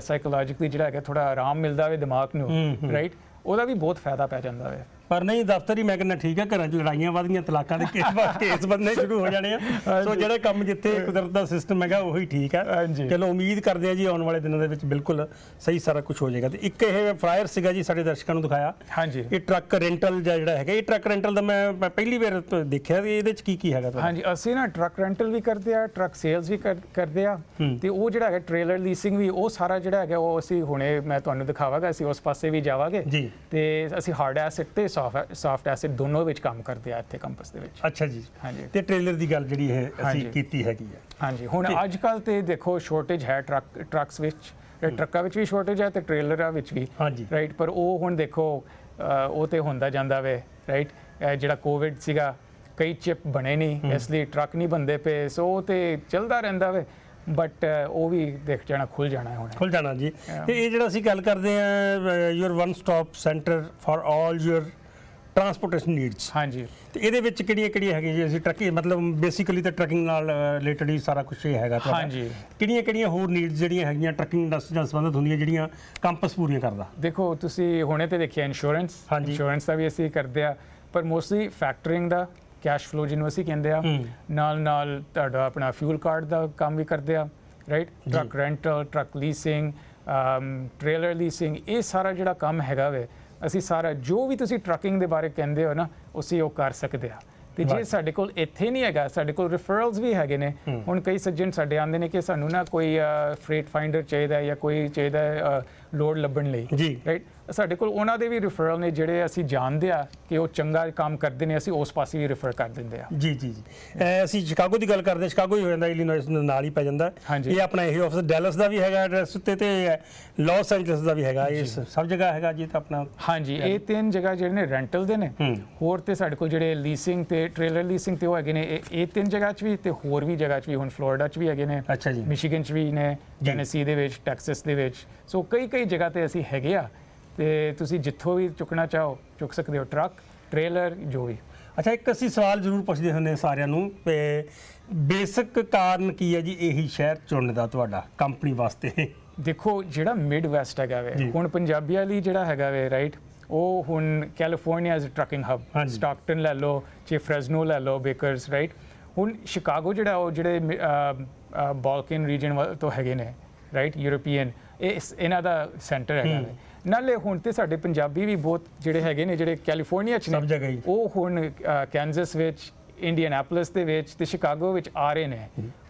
B: ਸਾਈਕੋਲੋਜੀਕਲੀ ਜਿਹੜਾ ਹੈਗਾ ਥੋੜਾ ਆਰਾਮ ਮਿਲਦਾ ਵੇ ਦਿਮਾਗ
A: ਹੂੰ,
B: ਨੂੰ
A: ਹੂੰ।
B: ਰਾਈਟ ਉਹਦਾ ਵੀ ਬਹੁਤ ਫਾਇਦਾ ਪੈ ਜਾਂਦਾ ਵੇ।
A: ਪਰ ਨਹੀਂ ਦਫ਼ਤਰ ਮੈਂ ਕਹਿੰਦਾ ਠੀਕ ਹੈ ਘਰਾਂ 'ਚ ਲੜਾਈਆਂ ਵਧਦੀਆਂ ਤਲਾਕਾਂ ਦੇ ਕੇਸ ਕੇਸ ਬੰਨੇ ਸ਼ੁਰੂ ਹੋ ਜਾਣੇ ਆ। ਸੋ ਜਿਹੜੇ ਕੰਮ ਜਿੱਥੇ ਕੁਦਰਤ ਦਾ ਸਿਸਟਮ ਹੈਗਾ ਉਹੀ ਠੀਕ ਹੈ। ਚਲੋ ਉਮੀਦ ਕਰਦੇ ਆ ਜੀ ਆਉਣ ਵਾਲੇ ਦਿਨਾਂ ਦੇ ਵਿੱਚ ਬਿਲਕੁਲ ਸਹੀ ਸਾਰਾ ਕੁਝ ਹੋ ਜਾਏਗਾ। ਤੇ ਇੱਕ ਇਹ ਫਲਾਇਰ ਸੀਗਾ ਜੀ ਸਾਡੇ ਦਰਸ਼ਕਾਂ ਨੂੰ ਦਿਖਾਇਆ।
B: ਹਾਂਜੀ।
A: ਇਹ ਟਰੱਕ ਰੈਂਟਲ ਜਿਹੜਾ ਹੈਗਾ ਇਹ ਟਰੱਕ ਰੈਂਟਲ ਦਾ ਮੈਂ ਪਹਿਲੀ ਵਾਰ ਦੇਖਿਆ ਤੇ ਇਹਦੇ 'ਚ ਕੀ ਕੀ ਹੈਗਾ
B: ਹਾਂਜੀ ਅਸੀਂ ਨਾ ਟਰੱਕ ਰੈਂਟਲ ਵੀ ਕਰਦੇ ਆ ਟਰੱਕ ਸੇਲਸ ਵੀ ਕਰ- ਕਰਦੇ ਆ। ਤੇ ਉਹ ਜਿਹੜਾ ਹੈਗਾ ਟ੍ਰੇਲਰ ਲੀਸਿੰਗ ਵੀ ਉਹ ਸਾਰਾ ਜਿਹੜਾ ਹੈਗਾ ਉਹ ਅਸੀਂ ਹੁਣੇ ਮੈਂ ਤੁਹਾਨੂੰ ਦਿਖਾਵਾਂਗਾ ਅਸੀਂ ਉਸ ਪਾਸੇ ਵੀ ਜਾਵਾਂਗੇ।
A: ਜੀ।
B: ਤੇ ਅਸੀਂ ਹਾਰਡ ਐਸੈਟ ਤੇ ਸੌਫਟ ਐਸੈਟ ਦੋਨੋਂ ਵਿੱਚ ਕੰਮ ਕਰਦੇ ਆ ਇੱਥੇ ਕੰਪਸ ਦੇ ਵਿੱਚ।
A: ਅੱਛਾ ਜੀ।
B: ਹਾਂਜੀ।
A: ਤੇ ਟ੍ਰੇਲਰ ਦੀ ਗੱਲ ਜਿਹੜੀ ਇਹ ਅਸੀਂ। ਕੀਤੀ ਹੈਗੀ ਹੈ
B: ਹਾਂਜੀ ਹੁਣ ਅੱਜ ਕੱਲ ਤੇ ਦੇਖੋ ਸ਼ਾਰਟੇਜ ਹੈ ਟਰੱਕ ਟਰੱਕਸ ਵਿੱਚ ਟਰੱਕਾਂ ਵਿੱਚ ਵੀ ਸ਼ਾਰਟੇਜ ਹੈ ਤੇ ਟ੍ਰੇਲਰਾਂ ਵਿੱਚ ਵੀ
A: ਹਾਂਜੀ।
B: ਰਾਈਟ ਪਰ ਉਹ ਹੁਣ ਦੇਖੋ ਉਹ ਤੇ ਹੁੰਦਾ ਜਾਂਦਾ ਵੇ ਰਾਈਟ ਜਿਹੜਾ ਕੋਵਿਡ ਸੀਗਾ ਕਈ ਚਿਪ ਬਣੇ ਨਹੀਂ ਇਸ ਲਈ ਟਰੱਕ ਨਹੀਂ ਬੰਦੇ ਪਏ ਸੋ ਉਹ ਤੇ ਚੱਲਦਾ ਰਹਿੰਦਾ ਵੇ ਬਟ ਉਹ ਵੀ ਦੇਖ ਜਾਣਾ ਖੁੱਲ ਜਾਣਾ ਹੈ ਹੁਣ।
A: ਖੁੱਲ ਜਾਣਾ ਜੀ। ਤੇ ਇਹ ਜਿਹੜਾ ਅਸੀਂ ਗੱਲ ਕਰਦੇ ਆ your one stop center for all your transportation needs
B: ਹਾਂਜੀ।
A: ਤੇ ਇਹਦੇ ਵਿੱਚ ਕਿਹੜੀਆਂ ਕਿਹੜੀਆਂ ਹੈਗੀਆਂ ਜੀ? ਅਸੀਂ ਟਰੱਕਿੰਗ ਮਤਲਬ ਬੇਸਿਕਲੀ ਤਾਂ ਟਰੱਕਿੰਗ ਨਾਲ ਰਿਲੇਟਡ ਹੀ ਸਾਰਾ ਕੁਝ ਹੀ ਹੈਗਾ ਤੁਹਾਡਾ।
B: ਹਾਂਜੀ।
A: ਕਿਹੜੀਆਂ ਕਿਹੜੀਆਂ ਹੋਰ ਨੀਡਸ ਜਿਹੜੀਆਂ ਹੈਗੀਆਂ ਟਰੱਕਿੰਗ ਇੰਡਸਟਰੀ ਨਾਲ ਸੰਬੰਧਿਤ ਹੁੰਦੀਆਂ ਜਿਹੜੀਆਂ ਕੰਪਸ ਪੂਰੀਆਂ ਕਰਦਾ?
B: ਦੇਖੋ ਤੁਸੀਂ ਹੁਣੇ ਤੇ ਦੇਖਿਆ ਇੰਸ਼ੋਰੈਂਸ। ਇੰਸ਼ੋਰੈਂਸ ਦਾ ਵੀ ਅਸੀਂ ਕਰਦੇ ਆ। ਪਰ ਮੋਸਟਲੀ ਫੈਕਟਰਿੰਗ ਦਾ ਕੈਸ਼ ਫਲੋ ਜਿਹਨੂੰ ਅਸੀਂ ਕਹਿੰਦੇ ਆ। ਨਾਲ ਨਾਲ ਤੁਹਾਡਾ ਆਪਣਾ ਫਿਊਲ ਕਾਰਡ ਦਾ ਕੰਮ ਵੀ ਕਰਦੇ ਆ right truck rental truck leasing trailer leasing ਇਹ ਸਾਰਾ ਜਿਹੜਾ ਕੰਮ ਹੈਗਾ ਵੇ ਅਸੀਂ ਸਾਰਾ ਜੋ ਵੀ ਤੁਸੀਂ ਟਰੱਕਿੰਗ ਦੇ ਬਾਰੇ ਕਹਿੰਦੇ ਹੋ ਨਾ ਅਸੀਂ ਉਹ ਕਰ ਸਕਦੇ ਆ ਤੇ ਜੇ. ਸਾਡੇ ਕੋਲ ਇੱਥੇ ਨਹੀਂ ਹੈਗਾ ਸਾਡੇ ਕੋਲ ਰਿਫਰਲਸ ਵੀ ਹੈਗੇ ਨੇ ਹੁਣ ਕਈ ਸੱਜਣ ਸਾਡੇ ਆਉਂਦੇ ਨੇ ਕਿ ਸਾਨੂੰ ਨਾ ਕੋਈ ਫਰੇਟ ਫਾਈਂਡਰ ਚਾਹੀਦਾ ਜਾਂ ਕੋਈ ਚਾਹੀਦਾ ਲੋਡ ਲੱਭਣ ਲਈ
A: ਜੀ।
B: ਰਾਈਟ ਸਾਡੇ ਕੋਲ ਉਹਨਾਂ ਦੇ ਵੀ ਰਿਫਰਲ ਨੇ ਜਿਹੜੇ ਅਸੀਂ ਜਾਣਦੇ ਆ ਕਿ ਉਹ ਚੰਗਾ ਕੰਮ ਕਰਦੇ ਨੇ ਅਸੀਂ ਉਸ ਪਾਸੇ ਵੀ ਰਿਫਰ ਕਰ ਦਿੰਦੇ ਆ।
A: ਜੀ ਜੀ ਜੀ। ਅਸੀਂ ਸ਼ਿਕਾਗੋ ਦੀ ਗੱਲ ਕਰਦੇ ਸ਼ਿਕਾਗੋ ਹੀ ਹੋ ਜਾਂਦਾ ਇਲੀਨੋਇਸ ਨਾਲ ਹੀ ਪੈ ਜਾਂਦਾ। ਇਹ ਆਪਣਾ ਇਹ ਆਫਿਸ ਡੈਲਸ ਦਾ ਵੀ ਹੈਗਾ ਐਡਰੈਸ ਉੱਤੇ ਤੇ ਲਾਸ ਐਂਜਲਸ ਦਾ ਵੀ ਹੈਗਾ। ਇਹ ਸਭ ਜਗ੍ਹਾ ਹੈਗਾ ਜੀ ਤਾਂ ਆਪਣਾ
B: ਹਾਂਜੀ ਇਹ ਤਿੰਨ ਜਗ੍ਹਾ ਜਿਹੜੇ ਨੇ ਰੈਂਟਲ ਦੇ ਨੇ। ਹੋਰ ਤੇ ਸਾਡੇ ਕੋਲ ਜਿਹੜੇ ਲੀਸਿੰਗ ਤੇ ਟ੍ਰੇਲਰ ਲੀਸਿੰਗ ਤੇ ਉਹ ਹੈਗੇ ਨੇ। ਇਹ- ਤਿੰਨ ਜਗ੍ਹਾ 'ਚ ਵੀ ਤੇ ਹੋਰ ਵੀ ਜਗ੍ਹਾ 'ਚ ਵੀ ਹੁਣ ਫਲੋਰੀਡਾ 'ਚ ਵੀ ਹੈਗੇ ਨੇ।
A: ਅੱਛਾ ਜੀ।
B: ਮਿਸ਼ੀਗਨ 'ਚ ਵੀ ਨੇ ਟੈਨੇਸੀ ਦੇ ਵਿੱਚ ਟੈਕਸਸ ਦੇ ਵਿੱਚ। ਸੋ ਕਈ ਕਈ ਜਗ੍ਹਾ ਤੇ ਅਸੀਂ ਹੈਗੇ ਆ ਤੇ ਤੁਸੀਂ ਜਿੱਥੋਂ ਵੀ ਚੁੱਕਣਾ ਚਾਹੋ ਚੁੱਕ ਸਕਦੇ ਹੋ ਟਰੱਕ ਟ੍ਰੇਲਰ ਜੋ ਵੀ
A: ਅੱਛਾ ਇੱਕ ਅਸੀਂ ਸਵਾਲ ਜ਼ਰੂਰ ਪੁੱਛਦੇ ਹੁੰਦੇ ਸਾਰਿਆਂ ਨੂੰ ਤੇ ਬੇਸਿਕ ਕਾਰਨ ਕੀ ਹੈ ਜੀ ਇਹੀ ਸ਼ਹਿਰ ਚੁਣਨ ਦਾ ਤੁਹਾਡਾ ਕੰਪਨੀ ਵਾਸਤੇ
B: ਦੇਖੋ ਜਿਹੜਾ ਮਿਡ ਵੈਸਟ ਹੈਗਾ ਵੇ। ਹੁਣ ਪੰਜਾਬੀਆਂ ਲਈ ਜਿਹੜਾ ਹੈਗਾ ਵੇ ਰਾਈਟ ਉਹ ਹੁਣ California as trucking
A: hub.
B: Stockton ਲੈ ਲਓ ਜੇ ਫ੍ਰੈਜ਼ਨੋ ਲੈ ਲਓ ਬੇਕਰਸ ਰਾਈਟ ਹੁਣ ਸ਼ਿਕਾਗੋ ਜਿਹੜਾ ਉਹ ਜਿਹੜੇ ਬਾਲਕਨ ਰੀਜਨ ਤੋਂ ਹੈਗੇ ਨੇ ਰਾਈਟ ਯੂਰੋਪੀਅਨ ਇਹ ਇਸ- ਇਹਨਾਂ ਦਾ ਸੈਂਟਰ ਹੈਗਾ ਨਾਲੇ ਹੁਣ ਤੇ ਸਾਡੇ ਪੰਜਾਬੀ ਵੀ ਬਹੁਤ ਜਿਹੜੇ ਹੈਗੇ ਨੇ ਜਿਹੜੇ ਕੈਲੀਫੋਰਨੀਆ ਚ ਨੇ ਉਹ ਹੁਣ ਕੈਨਜ਼ਸ ਵਿੱਚ ਇੰਡੀਅਨੈਪੋਲਿਸ ਦੇ ਵਿੱਚ ਤੇ ਸ਼ਿਕਾਗੋ ਵਿੱਚ ਆ ਰਹੇ ਨੇ।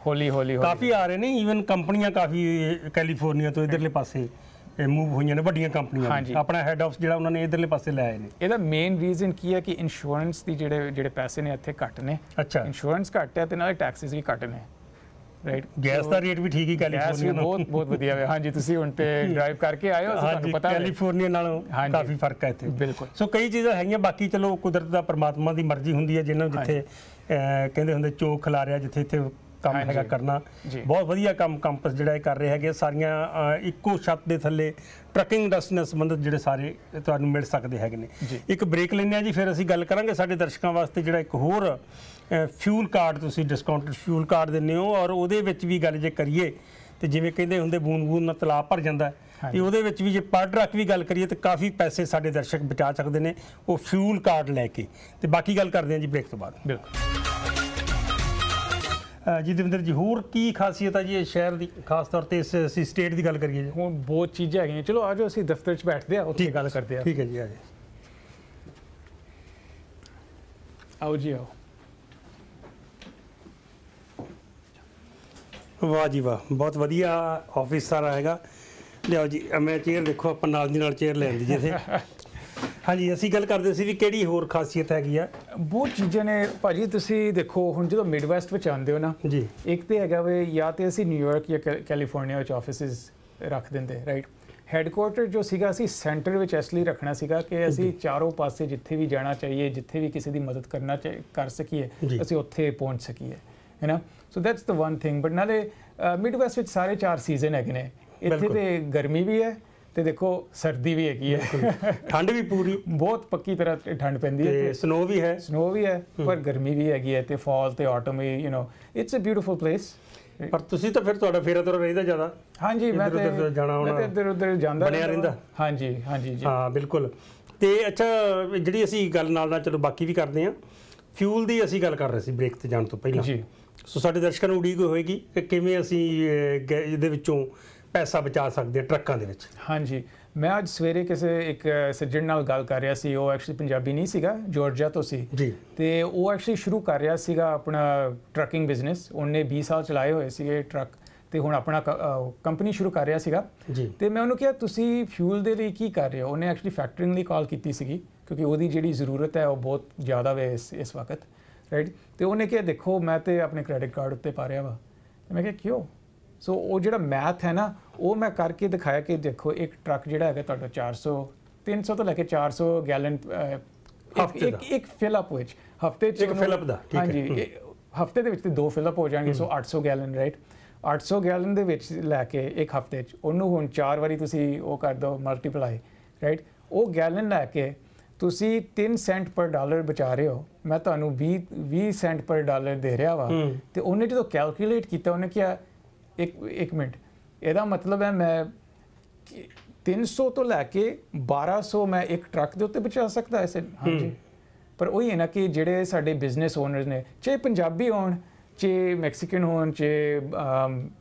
B: ਹੌਲੀ ਹੌਲੀ
A: ਕਾਫੀ ਆ ਰਹੇ ਨੇ ਈਵਨ ਕੰਪਨੀਆਂ ਕਾਫੀ ਕੈਲੀਫੋਰਨੀਆ ਤੋਂ ਇਧਰਲੇ ਪਾਸੇ ਮੂਵ ਹੋਈਆਂ ਨੇ ਵੱਡੀਆਂ ਕੰਪਨੀਆਂ। ਆਪਣਾ ਹੈੱਡ ਆਫਿਸ ਜਿਹੜਾ ਉਹਨਾਂ ਨੇ ਇਧਰਲੇ ਪਾਸੇ ਲੈ ਆਏ ਨੇ।
B: ਇਹਦਾ ਮੇਨ ਰੀਜ਼ਨ ਕੀ ਹੈ ਕਿ ਇੰਸ਼ੋਰੈਂਸ ਦੀ ਜਿਹੜੇ ਜਿਹੜੇ ਪੈਸੇ ਨੇ ਇੱਥੇ ਘੱਟ ਨੇ।
A: ਅੱਛਾ।
B: ਇੰਸ਼ੋਰੈਂਸ ਘੱਟ ਹੈ ਤੇ ਨਾਲੇ ਟੈਕਸਿਸ ਵੀ ਘੱਟ ਨੇ। ਰਾਈਟ
A: ਗੈਸ ਦਾ ਰੇਟ ਵੀ ਠੀਕ ਹੀ ਕੈਲੀਫੋਰਨੀਆ ਨਾਲੋਂ
B: ਬਹੁਤ ਬਹੁਤ ਵਧੀਆ ਹੈ ਹਾਂਜੀ ਤੁਸੀਂ ਹੁਣ ਤੇ ਡਰਾਈਵ ਕਰਕੇ ਆਏ ਹੋ ਤੁਹਾਨੂੰ ਪਤਾ ਹੈ
A: ਕੈਲੀਫੋਰਨੀਆ ਨਾਲੋਂ। ਕਾਫੀ ਫ਼ਰਕ ਹੈ ਇੱਥੇ
B: ਬਿਲਕੁਲ।
A: ਸੋ ਕਈ ਚੀਜ਼ਾਂ ਹੈਗੀਆਂ ਬਾਕੀ ਚਲੋ ਕੁਦਰਤ ਦਾ ਪਰਮਾਤਮਾ ਦੀ ਮਰਜ਼ੀ ਹੁੰਦੀ ਹੈ ਜਿਹਨਾਂ ਨੂੰ ਜਿੱਥੇ ਕਹਿੰਦੇ ਹੁੰਦੇ ਚੋਕ ਖਿਲਾ ਰਿਹਾ ਜਿੱਥੇ ਇੱਥੇ ਕੰਮ। ਹੈਗਾ ਕਰਨਾ। ਬਹੁਤ ਵਧੀਆ ਕੰਮ ਕੰਪਸ ਜਿਹੜਾ ਇਹ ਕਰ ਰਹੇ ਹੈਗੇ ਸਾਰੀਆਂ ਇੱਕੋ ਛੱਤ ਦੇ ਥੱਲੇ ਟਰੱਕਿੰਗ ਇੰਡਸਟਰੀ ਨਾਲ ਸੰਬੰਧਿਤ ਜਿਹੜੇ ਸਾਰੇ ਤੁਹਾਨੂੰ ਮਿਲ ਸਕਦੇ ਹੈਗੇ ਨੇ। ਇੱਕ ਬ੍ਰੇਕ ਲੈਂਦੇ ਆ ਜੀ ਫਿਰ ਅਸੀਂ ਗੱਲ ਕਰਾਂਗੇ ਸਾਡੇ ਦਰਸ਼ਕਾਂ ਵਾਸਤੇ ਜਿਹੜਾ ਇੱਕ ਹੋਰ ਫਿਊਲ ਕਾਰਡ ਤੁਸੀਂ ਡਿਸਕਾਊਂਟਡ ਫਿਊਲ ਕਾਰਡ ਦਿੰਦੇ ਹੋ ਔਰ ਉਹਦੇ ਵਿੱਚ ਵੀ ਗੱਲ ਜੇ ਕਰੀਏ ਤੇ ਜਿਵੇਂ ਕਹਿੰਦੇ ਹੁੰਦੇ ਬੂੰਦ ਬੂੰਦ ਨਾਲ ਤਲਾਬ ਭਰ ਜਾਂਦਾ। ਤੇ। ਉਹਦੇ ਵਿੱਚ ਵੀ ਜੇ ਪਰ ਟਰੱਕ ਵੀ ਗੱਲ ਕਰੀਏ ਤੇ ਕਾਫੀ ਪੈਸੇ ਸਾਡੇ ਦਰਸ਼ਕ ਬਚਾ ਸਕਦੇ ਨੇ ਉਹ ਫਿਊਲ ਕਾਰਡ ਲੈ ਕੇ। ਤੇ ਬਾਕੀ ਗੱਲ ਕਰਦੇ ਹਾਂ ਜੀ ਬ੍ਰੇਕ ਤੋਂ ਬਾਅਦ।
B: ਬਿਲਕੁਲ।
A: ਜੀ ਦਵਿੰਦਰ ਜੀ ਹੋਰ ਕੀ ਖਾਸੀਅਤ ਹੈ ਜੀ ਇਹ ਸ਼ਹਿਰ ਦੀ? ਖਾਸ ਤੌਰ ਤੇ ਇਸ ਅਸੀਂ ਸਟੇਟ ਦੀ ਗੱਲ ਕਰੀਏ ਜੀ।
B: ਹੁਣ ਬਹੁਤ ਚੀਜ਼ਾਂ ਹੈਗੀਆਂ। ਚਲੋ ਆਜੋ ਅਸੀਂ ਦਫ਼ਤਰ 'ਚ ਬੈਠਦੇ ਆ ਉੱਥੇ ਗੱਲ ਕਰਦੇ ਆ
A: ਠੀਕ ਹੈ ਜੀ ਆ ਜੀ
B: ਆਓ ਜੀ ਆਓ।
A: ਵਾਹ ਜੀ ਵਾਹ ਬਹੁਤ ਵਧੀਆ ਆਫਿਸ ਸਾਰਾ ਹੈਗਾ। ਲਿਆਓ ਜੀ ਮੈਂ ਚੇਅਰ ਦੇਖੋ ਆਪਾਂ ਨਾਲ ਦੀ ਨਾਲ ਚੇਅਰ ਲੈਣ ਦੀ ਜਿੱਥੇ ਹਾਂਜੀ ਅਸੀਂ ਗੱਲ ਕਰਦੇ ਸੀ ਵੀ ਕਿਹੜੀ ਹੋਰ ਖਾਸੀਅਤ ਹੈਗੀ ਆ?
B: ਬਹੁਤ ਚੀਜ਼ਾਂ ਨੇ ਭਾਜੀ ਤੁਸੀਂ ਦੇਖੋ ਹੁਣ ਜਦੋਂ ਮਿਡਵੈਸਟ ਵਿੱਚ ਆਉਂਦੇ ਹੋ ਨਾ
A: ਜੀ।
B: ਇੱਕ ਤੇ ਹੈਗਾ ਵੇ ਜਾਂ ਤੇ ਅਸੀਂ ਨਿਊਯਾਰਕ ਜਾਂ ਕੈਲੀਫੋਰਨੀਆ ਵਿੱਚ ਆਫਿਸਿਸ ਰੱਖ ਦਿੰਦੇ ਰਾਈਟ ਹੈੱਡਕੁਆਰਟਰ ਜੋ ਸੀਗਾ ਅਸੀਂ ਸੈਂਟਰ ਵਿੱਚ ਇਸ ਲਈ ਰੱਖਣਾ ਸੀਗਾ ਕਿ ਅਸੀਂ ਚਾਰੋਂ ਪਾਸੇ ਜਿੱਥੇ ਵੀ ਜਾਣਾ ਚਾਹੀਏ ਜਿੱਥੇ ਵੀ ਕਿਸੇ ਦੀ ਮਦਦ ਕਰਨਾ ਕਰ ਸਕੀਏ
A: ਜੀ।
B: ਅਸੀਂ ਉੱਥੇ ਪਹੁੰਚ ਸਕੀਏ ਹੈ ਨਾ? So that's the one thing but ਨਾਲੇ ਮਿਡਵੈਸਟ ਵਿੱਚ ਸਾਰੇ ਚਾਰ ਸੀਜ਼ਨ ਹੈਗੇ ਨੇ। ਇੱਥੇ। ਤੇ ਗਰਮੀ ਵੀ ਹੈ ਤੇ ਦੇਖੋ ਸਰਦੀ ਵੀ ਹੈਗੀ ਹੈ।
A: ਠੰਡ ਵੀ ਪੂਰੀ।
B: ਬਹੁਤ ਪੱਕੀ ਤਰ੍ਹਾਂ ਠੰਡ ਪੈਂਦੀ ਹੈ
A: ਤੇ ਸਨੋ ਵੀ ਹੈ।
B: ਸਨੋ ਵੀ ਹੈ ਪਰ ਗਰਮੀ ਵੀ ਹੈਗੀ ਹੈ ਤੇ ਫਾਲ ਤੇ autumn we you know it's a beautiful place
A: ਪਰ ਤੁਸੀਂ ਤਾਂ ਫਿਰ ਤੁਹਾਡਾ ਫੇਰਾ ਤੋਰਾ ਰਹਿੰਦਾ ਜ਼ਿਆਦਾ।
B: ਹਾਂਜੀ ਮੈਂ ਤੇ
A: ਜਾਣਾ
B: ਮੈਂ ਤੇ ਇੱਧਰ ਉੱਧਰ ਜਾਂਦਾ
A: ਬਣਿਆ ਰਹਿੰਦਾ।
B: ਹਾਂਜੀ ਹਾਂਜੀ ਜੀ।
A: ਹਾਂ ਬਿਲਕੁਲ। ਤੇ ਅੱਛਾ ਜਿਹੜੀ ਅਸੀਂ ਗੱਲ ਨਾਲ ਨਾਲ ਚਲੋ ਬਾਕੀ ਵੀ ਕਰਦੇ ਹਾਂ। ਫਿਊਲ ਦੀ ਅਸੀਂ ਗੱਲ ਕਰ ਰਹੇ ਸੀ ਬ੍ਰੇਕ ਤੇ ਜਾਣ ਤੋਂ ਪਹਿਲਾਂ।
B: ਜੀ।
A: ਸੋ ਸਾਡੇ ਦਰਸ਼ਕਾਂ ਨੂੰ ਉਡੀਕ ਹੋਏਗੀ ਕਿ ਕਿਵੇਂ ਅਸੀਂ ਇਹਦੇ ਵਿੱਚੋਂ ਪੈਸਾ ਬਚਾ ਸਕਦੇ ਹਾਂ ਟਰੱਕਾਂ ਦੇ ਵਿੱਚ।
B: ਹਾਂਜੀ। ਮੈਂ ਅੱਜ ਸਵੇਰੇ ਕਿਸੇ ਇੱਕ ਸੱਜਣ ਨਾਲ ਗੱਲ ਕਰ ਰਿਹਾ ਸੀ ਉਹ ਐਕਚੁਅਲੀ ਪੰਜਾਬੀ ਨਹੀਂ ਸੀਗਾ ਜਾਰਜੀਆ ਤੋਂ ਸੀ।
A: ਜੀ।
B: ਤੇ ਉਹ ਐਕਚੁਅਲੀ ਸ਼ੁਰੂ ਕਰ ਰਿਹਾ ਸੀਗਾ ਆਪਣਾ ਟਰੱਕਿੰਗ ਬਿਜ਼ਨਸ। ਉਹਨੇ 20 ਸਾਲ ਚਲਾਏ ਹੋਏ ਸੀਗੇ ਟਰੱਕ ਤੇ ਹੁਣ ਆਪਣਾ ਕੰਪਨੀ ਸ਼ੁਰੂ ਕਰ ਰਿਹਾ ਸੀਗਾ।
A: ਜੀ।
B: ਤੇ ਮੈਂ ਉਹਨੂੰ ਕਿਹਾ ਤੁਸੀਂ ਫਿਊਲ ਦੇ ਲਈ ਕੀ ਕਰ ਰਹੇ ਹੋ? ਉਹਨੇ ਐਕਚੁਅਲੀ ਫੈਕਟਰਿੰਗ ਲਈ ਕਾਲ ਕੀਤੀ ਸੀਗੀ ਕਿਉਂਕਿ ਉਹਦੀ ਜਿਹੜੀ ਜ਼ਰੂਰਤ ਹੈ ਉਹ ਬਹੁਤ ਜ਼ਿਆਦਾ ਵੇ ਇਸ ਇਸ ਵਕਤ ਰਾਈਟ ਤੇ ਉਹਨੇ ਕਿਹਾ ਦੇਖੋ ਮੈਂ ਤੇ ਆਪਣੇ ਕ੍ਰੈਡਿਟ ਕਾਰਡ ਉੱਤੇ ਪਾ ਰਿਹਾ ਵਾ। ਤੇ ਮੈਂ ਕਿਹਾ ਕਿਉਂ? ਸੋ ਉਹ ਜਿਹੜਾ ਮੈਥ ਹੈ ਨਾ ਉਹ ਮੈਂ ਕਰਕੇ ਦਿਖਾਇਆ ਕਿ ਦੇਖੋ ਇੱਕ ਟਰੱਕ ਜਿਹੜਾ ਹੈਗਾ ਤੁਹਾਡਾ 400 300 ਤੋਂ ਲੈ ਕੇ 400 ਗੈਲਨ
A: ਹਫ਼ਤੇ
B: ਇੱਕ ਇੱਕ ਫਿਲ ਅਪ ਵਿੱਚ ਹਫ਼ਤੇ ਚ
A: ਇੱਕ fill up ਦਾ, ਠੀਕ ਹੈ।
B: ਹਾਂਜੀ ਹਫ਼ਤੇ ਦੇ ਵਿੱਚ ਤੇ ਦੋ ਫਿਲ ਅਪ ਹੋ ਜਾਣਗੇ ਸੋ 800 ਗੈਲਨ ਰਾਈਟ 800 ਗੈਲਨ ਦੇ ਵਿੱਚ ਲੈ ਕੇ ਇੱਕ ਹਫ਼ਤੇ ਚ ਉਹਨੂੰ ਹੁਣ ਚਾਰ ਵਾਰੀ ਤੁਸੀਂ ਉਹ ਕਰ ਦਿਓ ਮਲਟੀਪਲਾਈ ਰਾਈਟ ਉਹ ਗੈਲਨ ਲੈ ਕੇ ਤੁਸੀਂ 3 ਸੈਂਟ ਪਰ ਡਾਲਰ ਬਚਾ ਰਹੇ ਹੋ। ਮੈਂ ਤੁਹਾਨੂੰ 20 20 ਸੈਂਟ ਪਰ ਡਾਲਰ ਦੇ ਰਿਹਾ ਵਾ। ਤੇ ਉਹਨੇ ਜਦੋਂ ਕੈਲਕੂਲੇਟ ਕੀਤਾ ਉਹਨੇ ਕਿਹਾ ਇੱਕ ਇੱਕ ਮਿੰਟ। ਇਹਦਾ ਮਤਲਬ ਹੈ ਮੈਂ ਕਿ 300 ਤੋਂ ਲੈ ਕੇ 1200 ਮੈਂ ਇੱਕ ਟਰੱਕ ਦੇ ਉੱਤੇ ਬਚਾ ਸਕਦਾ ਐਸੇ। ਹਾਂਜੀ। ਪਰ ਉਹੀ ਹੈ ਨਾ ਕਿ ਜਿਹੜੇ ਸਾਡੇ ਬਿਜ਼ਨਸ ਓਨਰਸ ਨੇ ਚਾਹੇ ਪੰਜਾਬੀ ਹੋਣ ਚਾਹੇ ਮੈਕਸੀਕਨ ਹੋਣ ਚਾਹੇ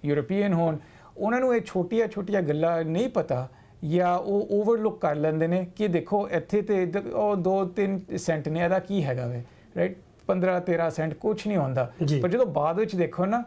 B: ਯੂਰੋਪੀਅਨ ਹੋਣ ਉਹਨਾਂ ਨੂੰ ਇਹ ਛੋਟੀਆਂ ਛੋਟੀਆਂ ਗੱਲਾਂ ਨਹੀਂ ਪਤਾ ਜਾਂ ਉਹ ਓਵਰਲੁੱਕ ਕਰ ਲੈਂਦੇ ਨੇ ਕਿ ਦੇਖੋ ਇੱਥੇ ਤੇ ਉਹ 2-3 ਸੈਂਟ ਨੇ ਇਹਦਾ ਕੀ ਹੈਗਾ ਵੇ ਰਾਈਟ 15-13 ਸੈਂਟ ਕੁਝ ਨਹੀਂ ਹੁੰਦਾ। ਪਰ ਜਦੋਂ ਬਾਅਦ ਵਿੱਚ ਦੇਖੋ ਨਾ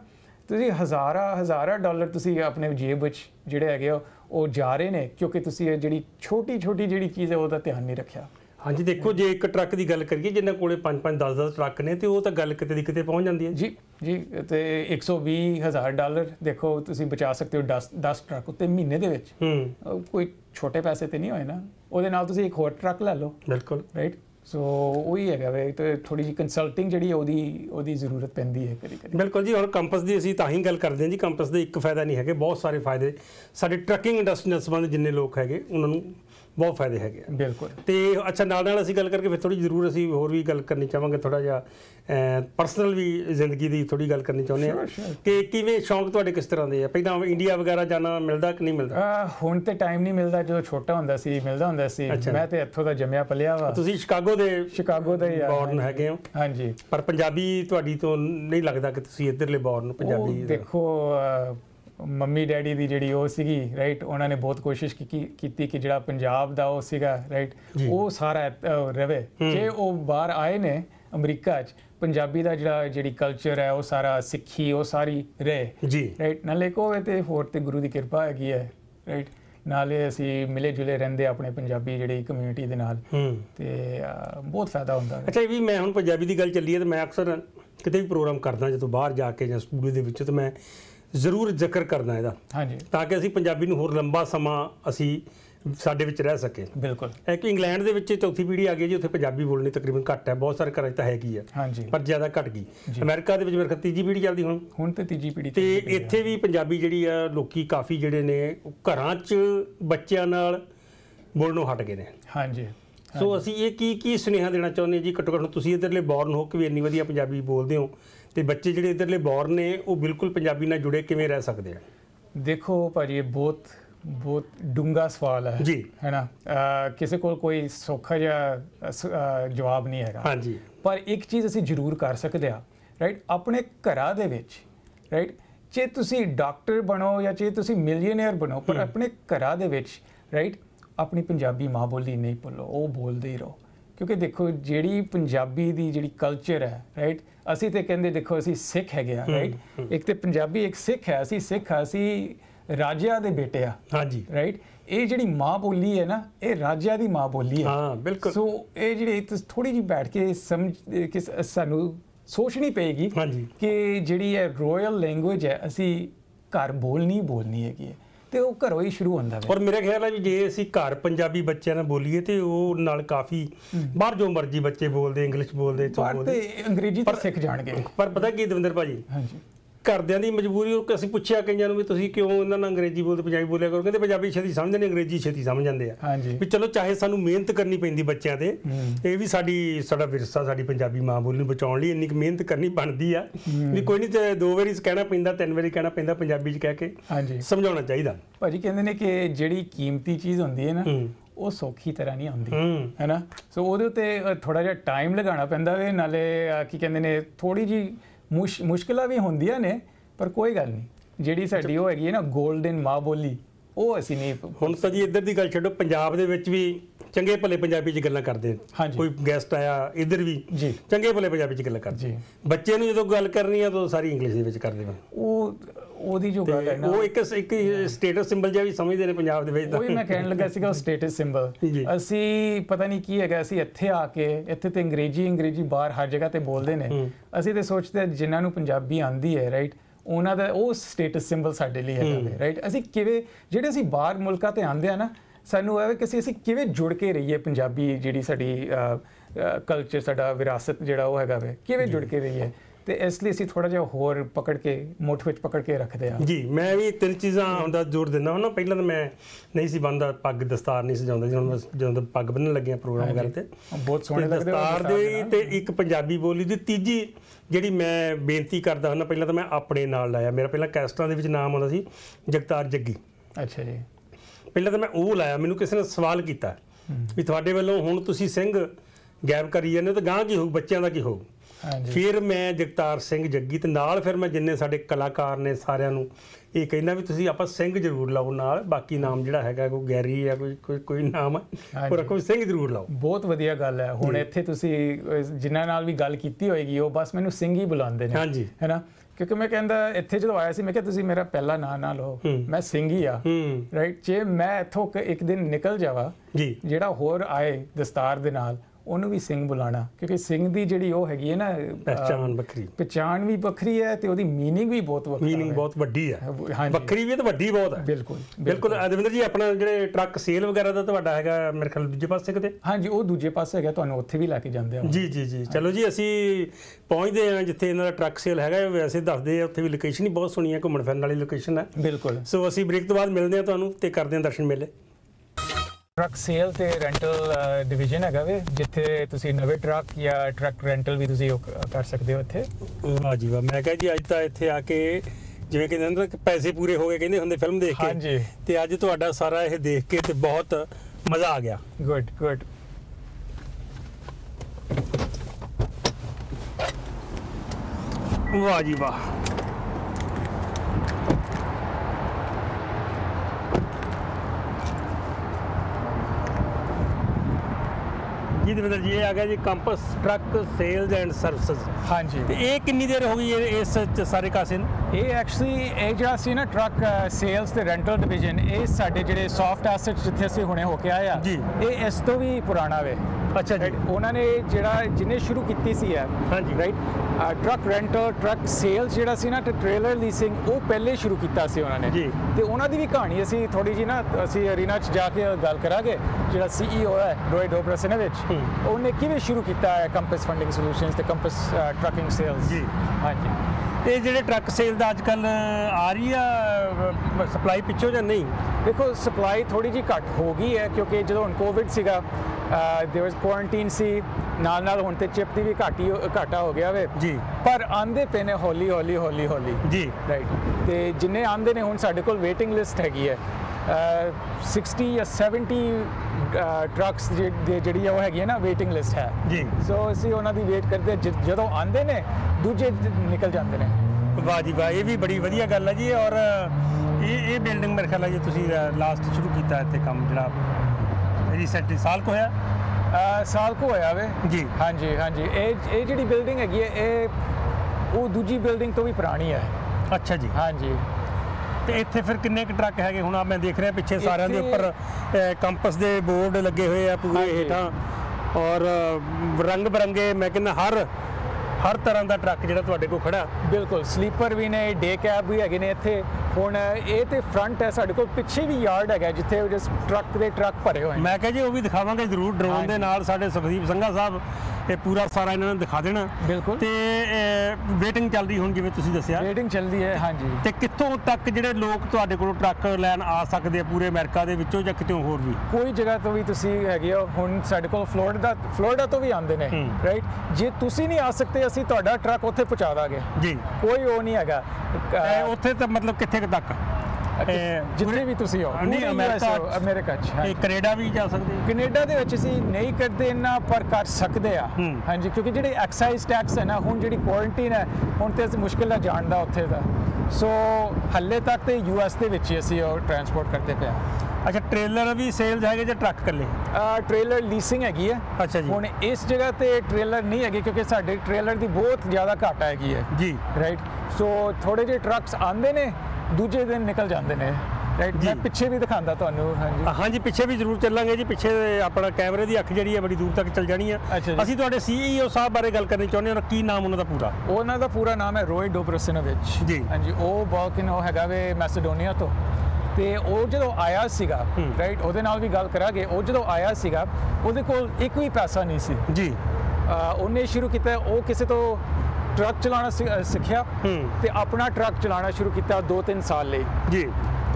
B: ਤੁਸੀਂ ਹਜ਼ਾਰਾਂ ਹਜ਼ਾਰਾਂ ਡਾਲਰ ਤੁਸੀਂ ਆਪਣੇ ਜੇਬ ਵਿੱਚ ਜਿਹੜੇ ਹੈਗੇ ਉਹ ਜਾ ਰਹੇ ਨੇ ਕਿਉਂਕਿ ਤੁਸੀਂ ਇਹ ਜਿਹੜੀ ਛੋਟੀ ਛੋਟੀ ਜਿਹੜੀ ਚੀਜ਼ ਹੈ ਉਹਦਾ ਧਿਆਨ ਨਹੀਂ ਰੱਖਿਆ।
A: ਹਾਂਜੀ ਦੇਖੋ ਜੇ ਇੱਕ ਟਰੱਕ ਦੀ ਗੱਲ ਕਰੀਏ ਜਿਨ੍ਹਾਂ ਕੋਲੇ 5-5 10-10 ਟਰੱਕ ਨੇ ਤੇ ਉਹ ਤਾਂ ਗੱਲ ਕਿਤੇ ਦੀ ਕਿਤੇ ਪਹੁੰਚ ਜਾਂਦੀ ਹੈ।
B: ਜੀ ਜੀ ਤੇ 120 ਹਜ਼ਾਰ ਡਾਲਰ ਦੇਖੋ ਤੁਸੀਂ ਬਚਾ ਸਕਦੇ ਹੋ 10 10 ਟਰੱਕ ਉੱਤੇ ਮਹੀਨੇ ਦੇ ਵਿੱਚ।
A: ਹੂੰ।
B: ਕੋਈ ਛੋਟੇ ਪੈਸੇ ਤੇ ਨਹੀਂ ਹੋਏ ਨਾ। ਉਹਦੇ ਨਾਲ ਤੁਸੀਂ ਇੱਕ ਹੋਰ ਟਰੱਕ ਲੈ ਲਓ।
A: ਬਿਲਕੁਲ।
B: ਰਾਈਟ ਸੋ ਉਹੀ ਹੈਗਾ ਵੇ ਤੇ ਥੋੜੀ ਜਿਹੀ ਕੰਸਲਟਿੰਗ ਜਿਹੜੀ ਉਹਦੀ ਉਹਦੀ ਜ਼ਰੂਰਤ ਪੈਂਦੀ ਹੈ ਕਦੀ ਕਦੀ।
A: ਬਿਲਕੁਲ ਜੀ ਹੁਣ ਕੰਪਸ ਦੀ ਅਸੀਂ ਤਾਂ ਹੀ ਗੱਲ ਕਰਦੇ ਹਾਂ ਜੀ ਕੰਪਸ ਦੇ ਇੱਕ ਫਾਇਦਾ ਨਹੀਂ ਹੈਗੇ ਬਹੁਤ ਸਾਰੇ ਫਾਇਦੇ। ਸਾਡੇ ਟਰੱਕਿੰਗ ਇੰਡਸਟਰੀ ਨਾਲ ਸੰਬੰਧਿਤ ਜਿੰਨੇ ਲੋਕ ਹੈਗੇ ਉਹਨਾਂ ਨੂੰ ਬਹੁਤ ਫਾਇਦੇ ਹੈਗੇ ਆ।
B: ਬਿਲਕੁਲ।
A: ਤੇ ਅੱਛਾ ਨਾਲ ਨਾਲ ਅਸੀਂ ਗੱਲ ਕਰਕੇ ਫਿਰ ਥੋੜੀ ਜ਼ਰੂਰ ਅਸੀਂ ਹੋਰ ਵੀ ਗੱਲ ਕਰਨੀ ਚਾਹਾਂਗੇ ਥੋੜਾ ਜਿਹਾ ਪਰਸਨਲ ਵੀ ਜ਼ਿੰਦਗੀ ਦੀ ਥੋੜੀ ਗੱਲ ਕਰਨੀ ਚਾਹੁੰਦੇ
B: sure.
A: ਕਿ ਕਿਵੇਂ ਸ਼ੌਂਕ ਤੁਹਾਡੇ ਕਿਸ ਤਰ੍ਹਾਂ ਦੇ ਆ? ਪਹਿਲਾਂ ਇੰਡੀਆ ਵਗੈਰਾ ਜਾਣਾ ਮਿਲਦਾ ਕਿ ਨਹੀਂ ਮਿਲਦਾ?
B: ਹੁਣ ਤੇ ਟਾਈਮ ਨਹੀਂ ਮਿਲਦਾ ਜਦੋਂ ਛੋਟਾ ਹੁੰਦਾ ਸੀ ਮਿਲਦਾ ਹੁੰਦਾ ਸੀ। ਮੈਂ ਤੇ ਇੱਥੋਂ ਦਾ ਜੰਮਿਆ ਪਲਿਆ ਵਾ।
A: ਤੁਸੀਂ ਸ਼ਿਕਾਗੋ ਦੇ
B: ਸ਼ਿਕਾਗੋ ਦਾ ਆ।
A: ਬੌਰਨ ਹੈਗੇ ਹੋ।
B: ਹਾਂਜੀ।
A: ਪਰ ਪੰਜਾਬੀ ਤੁਹਾਡੀ ਤੋਂ ਨਹੀਂ ਲੱਗਦਾ ਕਿ ਤੁਸੀਂ ਇੱਧਰਲੇ ਬੌਰਨ ਪੰਜਾਬੀ।
B: ਦੇਖੋ ਮੰਮੀ ਡੈਡੀ ਦੀ ਜਿਹੜੀ ਉਹ ਸੀਗੀ ਰਾਈਟ ਉਹਨਾਂ ਨੇ ਬਹੁਤ ਕੋਸ਼ਿਸ਼ ਕੀ- ਕੀਤੀ ਕਿ ਜਿਹੜਾ ਪੰਜਾਬ ਦਾ ਉਹ ਸੀਗਾ ਰਾਈਟ। ਉਹ ਸਾਰਾ ਰਵੇ। ਜੇ ਉਹ ਬਾਹਰ ਆਏ ਨੇ ਅਮਰੀਕਾ 'ਚ ਪੰਜਾਬੀ ਦਾ ਜਿਹੜਾ ਜਿਹੜੀ ਕਲਚਰ ਹੈ ਉਹ ਸਾਰਾ ਸਿੱਖੀ ਉਹ ਸਾਰੀ ਰਹੇ।
A: ਜੀ।
B: ਰਾਈਟ ਨਾਲੇ ਕੋਵੇ ਤੇ ਹੋਰ ਤੇ ਗੁਰੂ ਦੀ ਕਿਰਪਾ ਹੈਗੀ ਹੈ ਰਾਈਟ ਨਾਲੇ ਅਸੀਂ ਮਿਲੇ ਜੁਲੇ ਰਹਿੰਦੇ ਆਪਣੇ ਪੰਜਾਬੀ ਜਿਹੜੀ ਕਮਿਊਨਿਟੀ ਦੇ ਨਾਲ। ਤੇ ਬਹੁਤ ਫਾਇਦਾ ਹੁੰਦਾ ਹੈ।
A: ਅੱਛਾ ਇਹ ਵੀ ਮੈਂ ਹੁਣ ਪੰਜਾਬੀ ਦੀ ਗੱਲ ਚੱਲੀ ਹੈ ਤੇ ਮੈਂ ਅਕਸਰ ਕਿਤੇ ਵੀ ਪ੍ਰੋਗਰਾਮ ਕਰਦਾ ਜਦੋਂ ਬਾਹਰ ਜਾ ਕੇ ਜਾਂ ਸਟੂਡੀਓ ਦੇ ਵਿੱਚ ਤਾਂ ਮੈਂ ਜ਼ਰੂਰ ਜ਼ਿਕਰ ਕਰਦਾ ਇਹਦਾ।
B: ਹਾਂਜੀ।
A: ਤਾਂ ਕਿ ਅਸੀਂ ਪੰਜਾਬੀ ਨੂੰ ਹੋਰ ਲੰਬਾ ਸਮਾਂ ਅਸੀਂ ਸਾਡੇ ਵਿੱਚ ਰਹਿ ਸਕੇ
B: ਬਿਲਕੁਲ।
A: ਹੈ ਕਿ ਇੰਗਲੈਂਡ ਦੇ ਵਿੱਚ ਚੌਥੀ ਪੀੜ੍ਹੀ ਆ ਗਈ ਜੀ ਉੱਥੇ ਪੰਜਾਬੀ ਬੋਲਣੀ ਤਕਰੀਬਨ ਘੱਟ ਹੈ। ਬਹੁਤ ਸਾਰੇ ਘਰਾਂ 'ਚ ਤਾਂ ਹੈਗੀ ਆ
B: ਹਾਂਜੀ।
A: ਪਰ ਜ਼ਿਆਦਾ ਘਟ ਗਈ। ਅਮਰੀਕਾ ਦੇ ਵਿੱਚ ਮੇਰੇ ਖਿਆਲ ਤੀਜੀ ਪੀੜ੍ਹੀ ਚੱਲਦੀ ਹੁਣ।
B: ਹੁਣ ਤੇ ਤੀਜੀ ਪੀੜ੍ਹੀ
A: ਤੇ ਇੱਥੇ ਵੀ ਪੰਜਾਬੀ ਜਿਹੜੀ ਆ ਲੋਕੀ ਕਾਫੀ ਜਿਹੜੇ ਨੇ ਘਰਾਂ 'ਚ ਬੱਚਿਆਂ ਨਾਲ ਬੋਲਣੋਂ ਹਟ ਗਏ ਨੇ।
B: ਹਾਂਜੀ।
A: ਸੋ ਅਸੀਂ ਇਹ ਕੀ ਕੀ ਸੁਨੇਹਾ ਦੇਣਾ ਚਾਹੁੰਦੇ ਜੀ? ਘੱਟੋ ਘੱਟ ਤੁਸੀਂ ਇਧਰਲੇ ਬੌਰਨ ਹੋ ਕੇ ਵੀ ਇੰਨੀ ਵਧੀਆ ਪੰਜਾਬੀ ਬੋਲਦੇ ਹੋ। ਤੇ ਬੱਚੇ ਜਿਹੜੇ ਇਧਰਲੇ ਬੌਰਨ ਨੇ ਉਹ ਬਿਲਕੁਲ ਪੰਜਾਬੀ ਨਾਲ ਜੁੜੇ ਕਿਵੇਂ ਰਹਿ ਸਕਦੇ ਆ?
B: ਦੇਖੋ ਭਾਜੀ ਇਹ ਬਹੁਤ ਬਹੁਤ ਡੂੰਘਾ ਸਵਾਲ ਹੈ।
A: ਜੀ।
B: ਹੈ ਨਾ ਅਹ ਕਿਸੇ ਕੋਲ ਕੋਈ ਸੌਖਾ ਜਿਹਾ ਜਵਾਬ ਨਹੀਂ ਹੈਗਾ।
A: ਹਾਂਜੀ।
B: ਪਰ ਇੱਕ ਚੀਜ਼ ਅਸੀਂ ਜ਼ਰੂਰ ਕਰ ਸਕਦੇ ਆ ਰਾਈਟ ਆਪਣੇ ਘਰਾਂ ਦੇ ਵਿੱਚ ਰਾਈਟ ਜੇ ਤੁਸੀਂ ਡਾਕਟਰ ਬਣੋ ਜਾਂ ਜੇ ਤੁਸੀਂ ਮਿਲੀਅਨਰ ਬਣੋ ਪਰ ਆਪਣੇ ਘਰਾਂ ਦੇ ਵਿੱਚ ਰਾਈਟ ਆਪਣੀ ਪੰਜਾਬੀ ਮਾਂ ਬੋਲੀ ਨਹੀਂ ਭੁੱਲੋ ਉਹ ਬੋਲਦੇ ਹੀ ਰਹੋ। ਕਿਉਂਕਿ ਦੇਖੋ ਜਿਹੜੀ ਪੰਜਾਬੀ ਦੀ ਜਿਹੜੀ ਕਲਚਰ ਹੈ ਰਾਈਟ ਅਸੀਂ ਤੇ ਕਹਿੰਦੇ ਦੇਖੋ ਅਸੀਂ ਸਿੱਖ ਹੈਗੇ ਆ ਰਾਈਟ ਇੱਕ ਤੇ ਪੰਜਾਬੀ ਇੱਕ ਸਿੱਖ ਹੈ ਅਸੀਂ ਸਿੱਖ ਆ ਅਸੀਂ ਰਾਜਿਆਂ ਦੇ ਬੇਟੇ ਆ
A: ਹਾਂਜੀ।
B: ਰਾਈਟ ਇਹ ਜਿਹੜੀ ਮਾਂ ਬੋਲੀ ਹੈ ਨਾ ਇਹ ਰਾਜਿਆਂ ਦੀ ਮਾਂ ਬੋਲੀ ਹੈ।
A: ਹਾਂ ਬਿਲਕੁਲ।
B: ਸੋ ਇਹ ਜਿਹੜੀ ਥੋੜੀ ਜਿਹੀ ਬੈਠ ਕੇ ਸਮਝ ਕਿ ਸਾਨੂੰ ਸੋਚਣੀ ਪਏਗੀ
A: ਹਾਂਜੀ।
B: ਕਿ ਜਿਹੜੀ ਹੈ ਰਾਇਲ ਲੈਂਗੁਏਜ ਹੈ ਅਸੀਂ ਘਰ ਬੋਲਣੀ ਬੋਲਣੀ ਹੈਗੀ ਹੈ। ਤੇ ਉਹ ਘਰੋਂ ਹੀ ਸ਼ੁਰੂ ਹੁੰਦਾ ਹੈ
A: ਔਰ ਮੇਰੇ ਖਿਆਲ ਹੈ ਵੀ ਜੇ ਅਸੀਂ ਘਰ ਪੰਜਾਬੀ ਬੱਚਿਆਂ ਨਾਲ ਬੋਲੀਏ ਤੇ ਉਹ ਨਾਲ ਕਾਫੀ ਬਾਹਰ ਜੋ ਮਰਜ਼ੀ ਬੱਚੇ ਬੋਲਦੇ ਇੰਗਲਿਸ਼ ਬੋਲਦੇ ਚੋ ਬੋਲਦੇ।
B: ਅੰਗਰੇਜ਼ੀ ਤਾਂ ਸਿੱਖ ਜਾਣਗੇ।
A: ਪਰ ਪਤਾ ਕੀ ਦਵਿੰਦਰ ਭਾਜੀ?
B: ਹਾਂਜੀ।
A: ਘਰਦਿਆਂ ਦੀ ਮਜਬੂਰੀ ਉਹ ਅਸੀਂ ਪੁੱਛਿਆ ਕਈਆਂ ਨੂੰ ਵੀ ਤੁਸੀਂ ਕਿਉਂ ਇਹਨਾਂ ਨਾਲ ਅੰਗਰੇਜ਼ੀ ਬੋਲਦੇ ਪੰਜਾਬੀ ਬੋਲਿਆ ਕਰੋ? ਕਹਿੰਦੇ ਪੰਜਾਬੀ ਛੇਤੀ ਸਮਝਦੇ ਅੰਗਰੇਜ਼ੀ ਛੇਤੀ ਸਮਝ ਜਾਂਦੇ ਆ।
B: ਹਾਂਜੀ।
A: ਵੀ ਚਲੋ ਚਾਹੇ ਸਾਨੂੰ ਮਿਹਨਤ ਕਰਨੀ ਪੈਂਦੀ ਬੱਚਿਆਂ ਤੇ ਇਹ ਵੀ ਸਾਡੀ ਸਾਡਾ ਵਿਰਸਾ ਸਾਡੀ ਪੰਜਾਬੀ ਮਾਂ ਬੋਲੀ ਨੂੰ ਬਚਾਉਣ ਲਈ ਇੰਨੀ ਕੁ ਮਿਹਨਤ ਕਰਨੀ ਬਣਦੀ ਆ। ਵੀ ਕੋਈ ਨਹੀਂ ਤੇ ਦੋ ਵਾਰੀ ਕਹਿਣਾ ਪੈਂਦਾ ਤਿੰਨ ਵਾਰੀ ਕਹਿਣਾ ਪੈਂਦਾ ਪੰਜਾਬੀ 'ਚ ਕਹਿ ਕੇ
B: ਹਾਂਜੀ।
A: ਸਮਝਾਉਣਾ ਚਾਹੀਦਾ।
B: ਭਾਜੀ ਕਹਿੰਦੇ ਨੇ ਕਿ ਜਿਹੜੀ ਕੀਮਤੀ ਚੀਜ਼ ਹੁੰਦੀ ਹੈ ਨਾ ਉਹ ਸੌਖੀ ਤਰ੍ਹਾਂ ਨਹੀਂ ਆਉਂਦੀ।
A: ਹੂੰ।
B: ਨਾ? ਸੋ ਉਹਦੇ ਉੱਤੇ ਥੋੜਾ ਜਿਹਾ ਟਾਈਮ ਲਗਾਉਣਾ ਪੈਂਦਾ ਵੇ ਨਾਲੇ ਕੀ ਕਹਿੰਦੇ ਨੇ ਥੋੜੀ ਜੀ ਮੁਸ਼ਕਿਲਾਂ ਵੀ ਹੁੰਦੀਆਂ ਨੇ ਪਰ ਕੋਈ ਗੱਲ ਨਹੀਂ। ਜਿਹੜੀ ਸਾਡੀ ਉਹ ਹੈਗੀ ਹੈ ਨਾ 골ਡਨ ਮਾਂ ਬੋਲੀ। ਉਹ ਅਸੀਂ ਨਹੀਂ
A: ਹੁਣ ਤਾਂ ਜੀ ਇੱਧਰ ਦੀ ਗੱਲ ਛੱਡੋ ਪੰਜਾਬ ਦੇ ਵਿੱਚ ਵੀ ਚੰਗੇ ਭਲੇ ਪੰਜਾਬੀ 'ਚ ਗੱਲਾਂ ਕਰਦੇ। ਕੋਈ ਗੈਸਟ ਆਇਆ ਇੱਧਰ ਵੀ
B: ਜੀ।
A: ਚੰਗੇ ਭਲੇ ਪੰਜਾਬੀ 'ਚ ਗੱਲਾਂ ਕਰਦੇ
B: ਜੀ।
A: ਬੱਚੇ ਨੂੰ ਜਦੋਂ ਗੱਲ ਕਰਨੀ ਆ ਤਾਂ ਸਾਰੀ ਇੰਗਲਿਸ਼ ਦੇ ਵਿੱਚ ਕਰਦੇ ਨੇ
B: ਉਹ ਉਹਦੀ ਜੋ ਗੱਲ ਹੈ ਨਾ
A: ਉਹ ਇੱਕ ਇੱਕ ਸਟੇਟਸ ਸਿੰਬਲ ਜਿਹਾ ਵੀ ਸਮਝਦੇ ਨੇ ਪੰਜਾਬ ਦੇ ਵਿੱਚ ਤਾਂ।
B: ਉਹ ਮੈਂ ਕਹਿਣ ਲੱਗਾ ਸੀਗਾ ਉਹ ਸਟੇਟਸ ਸਿੰਬਲ। ਅਸੀਂ ਪਤਾ ਨਹੀਂ ਕੀ ਹੈਗਾ ਅਸੀਂ ਇੱਥੇ ਆ ਕੇ ਇੱਥੇ ਤੇ ਅੰਗਰੇਜ਼ੀ ਅੰਗਰੇਜ਼ੀ ਬਾਹਰ ਹਰ ਜਗ੍ਹਾ ਤੇ ਬੋਲਦੇ ਨੇ। ਅਸੀਂ ਤੇ ਸੋਚਦੇ ਜਿਨ੍ਹਾਂ ਨੂੰ ਪੰਜਾਬੀ ਆਂਦੀ ਹੈ ਰਾਈਟ ਉਹਨਾਂ ਦਾ ਉਹ ਸਟੇਟਸ ਸਿੰਬਲ ਸਾਡੇ ਲਈ ਹੈਗਾ ਵੇ ਰਾਈਟ ਅਸੀਂ ਕਿਵੇਂ ਜਿਹੜੇ ਅਸੀਂ ਬਾਹਰ ਮੁਲਕਾਂ ਤੇ ਆਂਦੇ ਆ ਨਾ ਸਾਨੂੰ ਇਹ ਕਿ ਅਸੀਂ ਕਿਵੇਂ ਜੁੜ ਕੇ ਰਹੀਏ ਪੰਜਾਬੀ ਜਿਹੜੀ ਸਾਡੀ ਕਲਚਰ ਸਾਡਾ ਵਿਰਾਸਤ ਜਿਹੜਾ ਉਹ ਹੈਗਾ ਵੇ ਕਿਵੇਂ ਜੁੜ ਕੇ ਰਹੀਏ? ਤੇ ਇਸ ਲਈ ਅਸੀਂ ਥੋੜਾ ਜਿਹਾ ਹੋਰ ਪਕੜ ਕੇ ਮੁੱਠ ਵਿੱਚ ਪਕੜ ਕੇ ਰੱਖਦੇ ਆ
A: ਜੀ ਮੈਂ ਵੀ ਤਿੰਨ ਚੀਜ਼ਾਂ ਹੁੰਦਾ ਜ਼ੋਰ ਦਿੰਦਾ ਹਾਂ ਨਾ। ਪਹਿਲਾਂ ਤਾਂ ਮੈਂ ਨਹੀਂ ਸੀ ਬੰਦਾ ਪੱਗ ਦਸਤਾਰ ਨਹੀਂ ਸਜਾਉਂਦਾ ਜਦੋਂ ਮੈਂ ਜਦੋਂ ਪੱਗ ਬੰਨਣ ਲੱਗਿਆ ਪ੍ਰੋਗਰਾਮ ਵਗੈਰਾ ਤੇ।
B: ਬਹੁਤ ਸੋਹਣੇ ਲੱਗਦੇ ਹੋ
A: ਦਸਤਾਰ
B: ਦੇ
A: ਦੇ। ਤੇ ਇੱਕ ਪੰਜਾਬੀ ਬੋਲੀ ਦੀ ਤੀਜੀ ਜਿਹੜੀ ਮੈਂ ਬੇਨਤੀ ਕਰਦਾ ਹੁੰਦਾ ਪਹਿਲਾਂ ਤਾਂ ਮੈਂ ਆਪਣੇ ਨਾਲ ਲਾਇਆ। ਮੇਰਾ ਪਹਿਲਾਂ ਕੈਸਟਾਂ ਦੇ ਵਿੱਚ ਨਾਮ ਆਉਂਦਾ ਸੀ ਜਗਤਾਰ ਜੱਗੀ।
B: ਅੱਛਾ ਜੀ।
A: ਪਹਿਲਾਂ ਤਾਂ ਮੈਂ ਉਹ ਲਾਇਆ। ਮੈਨੂੰ ਕਿਸੇ ਨੇ ਸਵਾਲ ਕੀਤਾ ਵੀ ਤੁਹਾਡੇ ਵੱਲੋਂ ਹੁਣ ਤੁਸੀਂ ਸਿੰਘ ਗਾਇਬ ਕਰੀ ਜਾਂਦੇ ਹੋ ਤਾਂ ਗਾਂ ਕੀ ਹੋਊ? ਬੱਚਿਆਂ ਦਾ ਕੀ ਹੋਊ? ਫਿਰ ਮੈਂ ਜਗਤਾਰ ਸਿੰਘ ਜੱਗੀ ਤੇ ਨਾਲ ਫਿਰ ਮੈਂ ਜਿੰਨੇ ਸਾਡੇ ਕਲਾਕਾਰ ਨੇ ਸਾਰਿਆਂ ਨੂੰ ਇਹ ਕਹਿੰਦਾ ਵੀ ਤੁਸੀਂ ਆਪਾਂ ਸਿੰਘ ਜ਼ਰੂਰ ਲਾਓ ਨਾਲ ਬਾਕੀ ਨਾਮ ਜਿਹੜਾ ਹੈਗਾ ਕੋਈ ਗੈਰੀ ਆ ਕੋਈ ਕੋਈ ਕੋਈ ਨਾਮ ਹੈ। ਉਹ ਰੱਖੋ ਸਿੰਘ ਜ਼ਰੂਰ ਲਾਓ।
B: ਬਹੁਤ ਵਧੀਆ ਗੱਲ ਹੈ। ਹੁਣ ਇੱਥੇ ਤੁਸੀਂ ਜਿਨ੍ਹਾਂ ਨਾਲ ਵੀ ਗੱਲ ਕੀਤੀ ਹੋਏਗੀ ਉਹ ਬਸ ਮੈਨੂੰ ਸਿੰਘ ਹੀ ਬੁਲਾਉਂਦੇ ਨੇ।
A: ਹਾਂਜੀ।
B: ਹੈਨਾ? ਕਿਉਂਕਿ ਮੈਂ ਕਹਿੰਦਾ ਇੱਥੇ ਜਦੋਂ ਆਇਆ ਸੀ ਮੈਂ ਕਿਹਾ ਤੁਸੀਂ ਮੇਰਾ ਪਹਿਲਾ ਨਾਂ ਨਾ ਲਓ।
A: ਹੂੰ।
B: ਮੈਂ ਸਿੰਘ ਹੀ ਆ।
A: ਹੂੰ।
B: ਰਾਈਟ ਜੇ ਮੈਂ ਇੱਥੋਂ ਇੱਕ ਦਿਨ ਨਿਕਲ ਜਾਵਾਂ
A: ਜੀ।
B: ਜਿਹੜਾ ਹੋਰ ਆਏ ਦਸਤਾਰ ਦੇ ਨਾਲ ਉਹਨੂੰ ਵੀ ਸਿੰਘ ਬੁਲਾਣਾ ਕਿਉਂਕਿ ਸਿੰਘ ਦੀ ਜਿਹੜੀ ਉਹ ਹੈਗੀ ਹੈ ਨਾ
A: ਪਛਾਣ ਵੱਖਰੀ।
B: ਪਛਾਣ ਵੀ ਵੱਖਰੀ ਹੈ ਤੇ ਉਹਦੀ ਮੀਨਿੰਗ ਵੀ ਬਹੁਤ ਵੱਖਰੀ ਹੈ।
A: ਮੀਨਿੰਗ ਬਹੁਤ ਵੱਡੀ ਹੈ। ਵੱਖਰੀ ਵੀ ਤੇ ਵੱਡੀ ਬਹੁਤ ਹੈ।
B: ਬਿਲਕੁਲ
A: ਬਿਲਕੁਲ। ਅਦਵਿੰਦਰ ਜੀ ਆਪਣਾ ਜਿਹੜੇ ਟਰੱਕ ਸੇਲ ਵਗੈਰਾ ਦਾ ਤੁਹਾਡਾ ਹੈਗਾ ਮੇਰੇ ਖਿਆਲ ਦੂਜੇ ਪਾਸੇ ਕਿਤੇ?
B: ਹਾਂਜੀ ਉਹ ਦੂਜੇ ਪਾਸੇ ਹੈਗਾ ਤੁਹਾਨੂੰ ਉੱਥੇ ਵੀ ਲੈ ਕੇ ਜਾਂਦੇ ਆ।
A: ਜੀ ਜੀ ਜੀ। ਚਲੋ ਜੀ ਅਸੀਂ ਪਹੁੰਚਦੇ ਆ ਜਿੱਥੇ ਇਹਨਾਂ ਦਾ ਟਰੱਕ ਸੇਲ ਹੈਗਾ ਵੈਸੇ ਦੱਸਦੇ ਆ ਉੱਥੇ ਵੀ ਲੋਕੇਸ਼ਨ ਹੀ ਬਹੁਤ ਸੋਹਣੀ ਹੈ ਘੁੰਮਣ ਫਿਰਨ ਵਾਲੀ ਲੋਕੇਸ਼ਨ ਹੈ।
B: ਬਿਲਕੁਲ।
A: ਸੋ ਅਸੀਂ ਬ੍ਰੇਕ ਤੋਂ ਬਾਅਦ ਮਿਲਦੇ ਆ ਤੁਹਾਨੂੰ ਤੇ ਕਰਦੇ ਆ ਦਰਸ਼ਨ ਮੇਲੇ।
B: ਟਰੱਕ ਸੇਲ ਤੇ ਰੈਂਟਲ ਡਿਵੀਜ਼ਨ ਹੈਗਾ ਵੇ ਜਿੱਥੇ ਤੁਸੀਂ ਨਵੇਂ ਟਰੱਕ ਜਾਂ ਟਰੱਕ ਰੈਂਟਲ ਵੀ ਤੁਸੀਂ ਕਰ ਸਕਦੇ ਹੋ ਇੱਥੇ।
A: ਵਾਹ ਜੀ ਵਾਹ। ਮੈਂ ਕਿਹਾ ਜੀ ਅੱਜ ਤਾਂ ਇੱਥੇ ਆ ਕੇ ਜਿਵੇਂ ਕਹਿੰਦੇ ਨੇ ਪੈਸੇ ਪੂਰੇ ਹੋ ਗਏ ਕਹਿੰਦੇ ਹੁੰਦੇ ਫਿਲਮ ਦੇਖ ਕੇ।
B: ਹਾਂਜੀ।
A: ਤੇ ਅੱਜ ਤੁਹਾਡਾ ਸਾਰਾ ਇਹ ਦੇਖ ਕੇ ਤੇ ਬਹੁਤ ਮਜ਼ਾ ਆ ਗਿਆ।
B: Good good.
A: ਵਾਹ ਜੀ ਵਾਹ। ਜੀ ਦਵਿੰਦਰ ਜੀ ਇਹ ਆ ਗਿਆ ਜੀ Compass truck sales and services
B: ਹਾਂਜੀ
A: ਤੇ ਇਹ ਕਿੰਨੀ ਦੇਰ ਹੋ ਗਈ ਇਸ ਸਾਰੇ ਕਾਸੇ ਨੂੰ
B: ਇਹ ਐਕਚੁਅਲੀ ਇਹ ਜਿਹੜਾ ਸੀ ਨਾ ਟਰੱਕ ਸੇਲਸ ਤੇ ਰੈਂਟਲ ਡਿਵੀਜ਼ਨ ਇਹ ਸਾਡੇ ਜਿਹੜੇ ਸੌਫਟ ਐਸੈਟ ਜਿੱਥੇ ਅਸੀਂ ਹੁਣੇ ਹੋ ਕੇ ਆਏ ਆ
A: ਜੀ।
B: ਇਹ ਇਸ ਤੋਂ ਵੀ ਪੁਰਾਣਾ ਵੇ
A: ਅੱਛਾ ਜੀ?
B: ਉਹਨਾਂ ਨੇ ਜਿਹੜਾ ਜਿਹਨੇ ਸ਼ੁਰੂ ਕੀਤੀ ਸੀ ਹੈ
A: ਹਾਂਜੀ।
B: Right truck rental truck sales ਜਿਹੜਾ ਸੀ ਨਾ ਤੇ ਟ੍ਰੇਲਰ ਲੀਸਿੰਗ ਉਹ ਪਹਿਲੇ ਸ਼ੁਰੂ ਕੀਤਾ ਸੀ ਉਹਨਾਂ ਨੇ
A: ਜੀ।
B: ਤੇ ਉਹਨਾਂ ਦੀ ਵੀ ਕਹਾਣੀ ਅਸੀਂ ਥੋੜੀ ਜੀ ਨਾ ਅਸੀਂ ਅਰੀਨਾ 'ਚ ਜਾ ਕੇ ਗੱਲ ਕਰਾਂਗੇ ਜਿਹੜਾ ਸੀਈਓ ਹੈ ਰੋਏ ਡੋਬਰਸਨੋਵਿਚ
A: ਹੂੰ।
B: ਉਹਨੇ ਕਿਵੇਂ ਸ਼ੁਰੂ ਕੀਤਾ ਹੈ ਕੰਪਸ ਫੰਡਿੰਗ ਸੋਲੂਸ਼ਨਸ ਤੇ ਕੰਪਸ ਟਰੱਕਿੰਗ ਸੇਲਸ
A: ਜੀ।
B: ਹਾਂਜੀ
A: ਤੇ ਜਿਹੜੇ ਟਰੱਕ ਸੇਲ ਦਾ ਅੱਜ ਕੱਲ ਆ ਰਹੀ ਆ ਸਪਲਾਈ ਪਿੱਛੋਂ ਜਾਂ ਨਹੀਂ
B: ਦੇਖੋ ਸਪਲਾਈ ਥੋੜੀ ਜੀ ਘੱਟ ਹੋ ਗਈ ਹੈ ਕਿਉਂਕਿ ਜਦੋਂ ਹੁਣ ਕੋਵਿਡ ਸੀਗਾ ਦੇਰ ਵਾਸ ਕੁਆਰੰਟਾਈਨ ਸੀ। ਨਾਲ ਨਾਲ ਹੁਣ ਤੇ ਚਿਪ ਦੀ ਵੀ ਘਾਟੀ ਘਾਟਾ ਹੋ ਗਿਆ ਵੇ।
A: ਜੀ।
B: ਪਰ ਆਂਦੇ ਪਏ ਨੇ ਹੌਲੀ ਹੌਲੀ ਹੌਲੀ ਹੌਲੀ।
A: ਜੀ।
B: ਰਾਈਟ ਤੇ ਜਿੰਨੇ ਆਂਦੇ ਨੇ ਹੁਣ ਸਾਡੇ ਕੋਲ ਵੇਟਿੰਗ ਲਿਸਟ ਹੈਗੀ ਹੈ। ਅਹ 60 ਜਾਂ 70 ਟਰੱਕਸ ਜਿਹੜੀ ਆ ਉਹ ਹੈਗੀ ਹੈ ਨਾ ਵੇਟਿੰਗ ਲਿਸਟ ਹੈ।
A: ਜੀ।
B: ਸੋ ਅਸੀਂ ਉਹਨਾਂ ਦੀ ਵੇਟ ਕਰਦੇ ਜਦੋਂ ਆਂਦੇ ਨੇ ਦੂਜੇ ਨਿਕਲ ਜਾਂਦੇ ਨੇ।
A: ਵਾਹ ਜੀ ਵਾਹ ਇਹ ਵੀ ਬੜੀ ਵਧੀਆ ਗੱਲ ਹੈ ਜੀ। ਔਰ ਇਹ ਇਹ ਬਿਲਡਿੰਗ ਮੇਰੇ ਖਿਆਲ ਹੈ ਜੀ ਤੁਸੀਂ ਲਾਸਟ ਸ਼ੁਰੂ ਕੀਤਾ ਇੱਥੇ ਕੰਮ ਜਿਹੜਾ ਰੀਸੈਂਟਲੀ ਸਾਲ ਕੋ ਹੋਇਆ
B: ਸਾਲ ਕੋ ਹੋਇਆ ਵੇ
A: ਜੀ।
B: ਹਾਂਜੀ ਹਾਂਜੀ। ਇਹ ਇਹ ਜਿਹੜੀ ਬਿਲਡਿੰਗ ਹੈਗੀ ਹੈ ਇਹ ਉਹ ਦੂਜੀ ਬਿਲਡਿੰਗ ਤੋਂ ਵੀ ਪੁਰਾਣੀ ਹੈ।
A: ਅੱਛਾ ਜੀ।
B: ਹਾਂਜੀ।
A: ਤੇ ਇੱਥੇ ਫਿਰ ਕਿੰਨੇ ਕੁ ਟਰੱਕ ਹੈਗੇ? ਹੁਣ ਆ ਮੈਂ ਦੇਖ ਰਿਹਾ ਪਿੱਛੇ ਸਾਰਿਆਂ ਦੇ ਉੱਪਰ ਕੰਪਸ ਦੇ ਬੋਰਡ ਲੱਗੇ ਹੋਏ ਆ ਪੂਰੇ। ਹੇਠਾਂ। ਔਰ ਰੰਗ ਬਰੰਗੇ ਮੈਂ ਕਹਿੰਦਾ ਹਰ ਹਰ ਤਰ੍ਹਾਂ ਦਾ ਟਰੱਕ ਜਿਹੜਾ ਤੁਹਾਡੇ ਕੋਲ ਖੜਾ।
B: ਬਿਲਕੁਲ। ਸਲੀਪਰ ਵੀ ਨੇ ਡੇ ਕੈਬ ਵੀ ਹੈਗੇ ਨੇ ਇੱਥੇ। ਹੁਣ ਇਹ ਤੇ ਫਰੰਟ ਹੈ ਸਾਡੇ ਕੋਲ ਪਿੱਛੇ ਵੀ ਯਾਰਡ ਹੈਗਾ ਜਿੱਥੇ ਉਹ ਜਿਸ ਟਰੱਕ ਦੇ ਟਰੱਕ ਭਰੇ ਹੋਏ
A: ਮੈਂ ਕਿਹਾ ਜੀ ਉਹ ਵੀ ਦਿਖਾਵਾਂਗੇ ਜ਼ਰੂਰ ਡਰੋਨ ਦੇ। ਨਾਲ ਸਾਡੇ ਸੁਖਦੀਪ ਸੰਘਾ ਸਾਹਿਬ ਇਹ ਪੂਰਾ ਸਾਰਾ ਇਹਨਾਂ ਨੂੰ ਦਿਖਾ ਦੇਣਾ।
B: ਬਿਲਕੁਲ।
A: ਤੇ ਵੇਟਿੰਗ ਚੱਲ ਰਹੀ ਹੁਣ ਜਿਵੇਂ ਤੁਸੀਂ ਦੱਸਿਆ।
B: ਰੇਟਿੰਗ ਚੱਲਦੀ ਹੈ ਹਾਂਜੀ।
A: ਤੇ ਕਿੱਥੋਂ ਤੱਕ ਜਿਹੜੇ ਲੋਕ ਤੁਹਾਡੇ ਕੋਲੋਂ ਟਰੱਕ ਲੈਣ ਆ ਸਕਦੇ ਆ ਪੂਰੇ ਅਮਰੀਕਾ ਦੇ ਵਿੱਚੋਂ ਜਾਂ ਕਿਤੋਂ ਹੋਰ ਵੀ?
B: ਕੋਈ ਜਗ੍ਹਾ ਤੋਂ ਵੀ ਤੁਸੀਂ ਹੈਗੇ ਹੋ ਹੁਣ ਸਾਡੇ ਕੋਲ ਫਲੋਰੀਡਾ ਫਲੋਰੀਡਾ ਤੋਂ ਵੀ ਆਉਂਦੇ ਨੇ। ਰਾਈਟ ਜੇ ਤੁਸੀਂ ਨਹੀਂ ਆ ਸਕਦੇ ਅਸੀਂ ਤੁਹਾਡਾ ਟਰੱਕ ਉੱਥੇ ਪਹੁੰਚਾ ਦਾਂਗੇ।
A: ਜੀ।
B: ਕੋਈ ਉਹ ਨਹੀਂ ਹੈਗਾ।
A: ਉੱਥੇ ਤਾਂ ਮਤਲਬ ਕਿੱਥੇ ਕੁ ਤੱਕ।
B: ਜਿੱਥੇ ਵੀ ਤੁਸੀਂ ਹੋ
A: ਨਹੀਂ, ਅਮਰੀਕਾ
B: ਅਮਰੀਕਾ ਚ।
A: ਇਹ ਕੈਨੇਡਾ ਵੀ ਜਾ ਸਕਦੇ
B: ਕੈਨੇਡਾ ਦੇ ਵਿੱਚ ਅਸੀਂ ਨਹੀਂ ਕਰਦੇ ਇੰਨਾ ਪਰ ਕਰ ਸਕਦੇ ਆ। ਹਾਂਜੀ ਕਿਉਂਕਿ ਜਿਹੜੇ ਐਕਸਾਈਜ਼ ਟੈਕਸ ਹੈ ਨਾ ਹੁਣ ਜਿਹੜੀ ਕੁਆਰੰਟਾਈਨ ਹੈ ਹੁਣ ਤੇ ਅਸੀਂ ਮੁਸ਼ਕਿਲ ਨਾਲ ਜਾਣਦਾ ਉੱਥੇ ਦਾ। ਸੋ ਹੱਲੇ ਤੱਕ ਤੇ ਯੂਐਸ ਦੇ ਵਿੱਚ ਹੀ ਅਸੀਂ ਉਹ ਟਰਾਂਸਪੋਰਟ ਕਰਦੇ ਪਏ
A: ਅੱਛਾ ਟ੍ਰੇਲਰ ਵੀ ਸੇਲਸ ਹੈਗੇ ਜਾਂ ਟਰੱਕ ਇਕੱਲੇ?
B: ਆ ਟ੍ਰੇਲਰ ਲੀਸਿੰਗ ਹੈਗੀ ਹੈ।
A: ਅੱਛਾ ਜੀ।
B: ਹੁਣ ਇਸ ਜਗ੍ਹਾ ਤੇ ਟ੍ਰੇਲਰ ਨਹੀਂ ਹੈਗੀ ਕਿਉਂਕਿ ਸਾਡੇ ਟ੍ਰੇਲਰ ਦੀ ਬਹੁਤ ਜ਼ਿਆਦਾ ਘਾਟਾ ਹੈਗੀ ਹੈ।
A: ਜੀ।
B: ਰਾਈਟ ਸੋ ਥੋੜੇ ਜਿਹੇ ਟਰੱਕਸ ਆਉਂਦੇ ਨੇ ਦੂਜੇ ਦਿਨ ਨਿਕਲ ਜਾਂਦੇ ਨੇ। ਰਾਈਟ। ਮੈਂ ਪਿੱਛੇ ਵੀ ਦਿਖਾਉਂਦਾ ਤੁਹਾਨੂੰ ਹਾਂਜੀ।
A: ਹਾਂਜੀ ਪਿੱਛੇ ਵੀ ਜ਼ਰੂਰ ਚੱਲਾਂਗੇ ਜੀ। ਪਿੱਛੇ ਆਪਣਾ ਕੈਮਰੇ ਦੀ ਅੱਖ ਜਿਹੜੀ ਹੈ ਬੜੀ ਦੂਰ ਤੱਕ ਚੱਲ ਜਾਣੀ
B: ਜੀ।
A: ਅਸੀਂ ਤੁਹਾਡੇ ਸੀਈਓ ਸਾਹਿਬ ਬਾਰੇ ਗੱਲ ਕਰਨੀ ਚਾਹੁੰਦੇ ਹਾਂ ਕੀ ਨਾਮ ਉਹਨਾਂ ਦਾ ਪੂਰਾ?
B: ਉਹਨਾਂ ਦਾ ਪੂਰਾ ਨਾਮ ਹੈ ਰੋਏ ਡੋਬਰਸਿਨੋਵਿਚ।
A: ਜੀ।
B: ਹਾਂਜੀ ਉਹ ਬਾਲਕਨ ਉਹ ਹੈਗਾ ਵੇ ਮੈਸੇਡੋਨੀਆ ਤੋਂ। ਤੇ ਉਹ ਜਦੋਂ ਆਇਆ ਸੀਗਾ
A: ਹੂੰ।
B: ਰਾਈਟ ਉਹਦੇ ਨਾਲ ਵੀ ਗੱਲ ਕਰਾਂਗੇ। ਉਹ ਜਦੋਂ ਆਇਆ ਸੀਗਾ ਉਹਦੇ ਕੋਲ ਇੱਕ ਵੀ ਪੈਸਾ ਨਹੀਂ ਸੀ।
A: ਜੀ।
B: ਉਹਨੇ ਸ਼ੁਰੂ ਕੀਤਾ ਉਹ ਕਿਸੇ ਤੋਂ ਟਰੱਕ ਚਲਾਉਣਾ ਸਿੱਖਿਆ। ਤੇ ਆਪਣਾ ਟਰੱਕ ਚਲਾਉਣਾ ਸ਼ੁਰੂ ਕੀਤਾ 2-3 ਸਾਲ ਲਈ।
A: ਜੀ।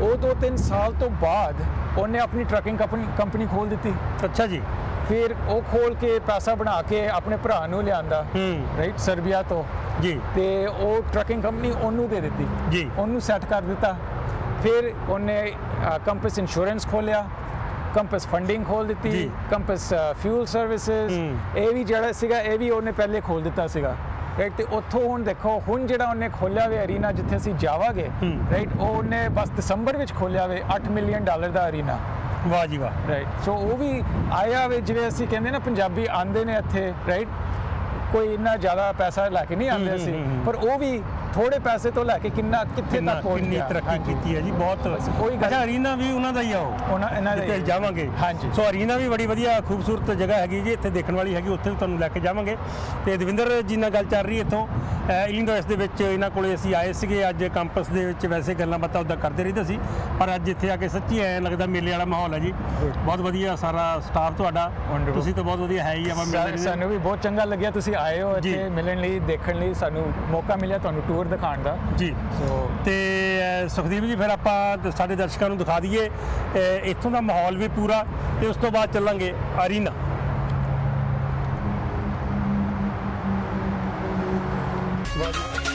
B: ਉਹ 2-3 ਸਾਲ ਤੋਂ ਬਾਅਦ ਉਹਨੇ ਆਪਣੀ ਟਰੱਕਿੰਗ ਕੰਪਨੀ ਕੰਪਨੀ ਖੋਲ ਦਿੱਤੀ।
A: ਅੱਛਾ ਜੀ।
B: ਫਿਰ ਉਹ ਖੋਲ ਕੇ ਪੈਸਾ ਬਣਾ ਕੇ ਆਪਣੇ ਭਰਾ ਨੂੰ ਲਿਆਂਦਾ
A: ਹੂੰ।
B: ਰਾਈਟ ਸਰਬੀਆ ਤੋਂ।
A: ਜੀ।
B: ਤੇ ਉਹ ਟਰੱਕਿੰਗ ਕੰਪਨੀ ਉਹਨੂੰ ਦੇ ਦਿੱਤੀ।
A: ਜੀ।
B: ਉਹਨੂੰ ਸੈੱਟ ਕਰ ਦਿੱਤਾ। ਫਿਰ ਉਹਨੇ ਕੰਪਸ ਇੰਸ਼ੋਰੈਂਸ ਖੋਲਿਆ ਕੰਪਸ ਫੰਡਿੰਗ ਖੋਲ ਦਿੱਤੀ। Compass fuel
A: services.
B: ਇਹ ਵੀ ਜਿਹੜਾ ਸੀਗਾ ਇਹ ਵੀ ਉਹਨੇ ਪਹਿਲੇ ਖੋਲ ਦਿੱਤਾ ਸੀਗਾ। ਰਾਈਟ ਤੇ ਉੱਥੋਂ ਹੁਣ ਦੇਖੋ ਹੁਣ ਜਿਹੜਾ ਉਹਨੇ ਖੋਲਿਆ ਵੇ ਅਰੀਨਾ ਜਿੱਥੇ ਅਸੀਂ ਜਾਵਾਂਗੇ। ਰਾਈਟ ਉਹ ਉਹਨੇ ਬਸ ਦਸੰਬਰ ਵਿੱਚ ਖੋਲਿਆ ਵੇ 8 ਮਿਲੀਅਨ ਡਾਲਰ ਦਾ ਅਰੀਨਾ
A: ਵਾਹ ਜੀ ਵਾਹ
B: ਰਾਈਟ ਸੋ ਉਹ ਵੀ ਆਇਆ ਵੇ ਜਿਵੇਂ ਅਸੀਂ ਕਹਿੰਦੇ ਨਾ ਪੰਜਾਬੀ ਆਂਦੇ ਨੇ ਇੱਥੇ ਰਾਈਟ ਕੋਈ ਇੰਨਾ ਜ਼ਿਆਦਾ ਪੈਸਾ ਲੈ ਕੇ ਨਹੀਂ ਆਉਂਦੇ
A: ਹੂੰ।
B: ਪਰ ਉਹ ਵੀ ਥੋੜੇ ਪੈਸੇ ਤੋਂ ਲੈ ਕੇ ਕਿੰਨਾ ਕਿੱਥੇ ਤੱਕ ਪਹੁੰਚ
A: ਕਿੰਨੀ ਤਰੱਕੀ। ਕੀਤੀ ਹੈ ਜੀ ਬਹੁਤ।
B: ਉਹੀ ਗੱਲ-
A: ਅਰੀਨਾ ਵੀ ਉਹਨਾਂ ਦਾ ਹੀ ਆ ਉਹ?
B: ਉਹਨਾਂ ਇਹਨਾਂ ਦੇ
A: ਜਾਵਾਂਗੇ।
B: ਹਾਂਜੀ।
A: ਸੋ ਅਰੀਨਾ ਵੀ ਬੜੀ ਵਧੀਆ ਖੂਬਸੂਰਤ ਜਗ੍ਹਾ ਹੈਗੀ ਜੀ ਇੱਥੇ ਦੇਖਣ ਵਾਲੀ ਹੈਗੀ ਉੱਥੇ ਵੀ ਤੁਹਾਨੂੰ ਲੈ ਕੇ ਜਾਵਾਂਗੇ। ਤੇ ਦਵਿੰਦਰ ਜੀ ਨਾਲ ਗੱਲ ਚੱਲ ਰਹੀ ਇੱਥੋਂ। ਇਲੀਨੋਇਸ ਦੇ ਵਿੱਚ ਇਹਨਾਂ ਕੋਲੇ ਅਸੀਂ ਆਏ ਸੀਗੇ ਅੱਜ ਕੰਪਸ ਦੇ ਵਿੱਚ ਵੈਸੇ ਗੱਲਾਂ ਬਾਤਾਂ ਉਦਾਂ ਕਰਦੇ ਰਹਿੰਦੇ ਸੀ ਪਰ ਅੱਜ ਇੱਥੇ ਆ ਕੇ ਸੱਚੀ ਐ ਲੱਗਦਾ ਮੇਲੇ ਵਾਲਾ ਮਾਹੌਲ ਹੈ ਜੀ। ਬਹੁਤ ਵਧੀਆ ਸਾਰਾ ਸਟਾਫ ਤੁਹਾਡਾ. ਤੁਸੀਂ ਤਾਂ ਬਹੁਤ ਵਧੀਆ ਹੈ ਹੀ ਆਪਾਂ
B: ਸਾ-
A: ਮਿਲਦੇ
B: ਸਾਨੂੰ ਵੀ ਬਹੁਤ ਚੰਗਾ ਲੱਗਿਆ ਤੁਸੀਂ ਆਏ ਹੋ। ਇੱਥੇ ਮਿਲਣ ਲਈ ਦੇਖਣ ਲਈ ਸਾਨੂੰ ਮੌਕਾ ਮਿਲਿਆ ਤੁਹਾਨੂੰ ਟੂਰ ਰੋਡ ਦਿਖਾਉਣ ਦਾ।
A: ਜੀ।
B: ਸੋ
A: ਤੇ ਸੁਖਦੀਪ ਜੀ ਫਿਰ ਆਪਾਂ ਸਾਡੇ ਦਰਸ਼ਕਾਂ ਨੂੰ ਦਿਖਾ ਦਈਏ ਇੱਥੋਂ ਦਾ ਮਾਹੌਲ ਵੀ ਪੂਰਾ ਤੇ ਉਸ ਤੋਂ ਬਾਅਦ ਚੱਲਾਂਗੇ ਅਰੀਨਾ। ਵਾਹ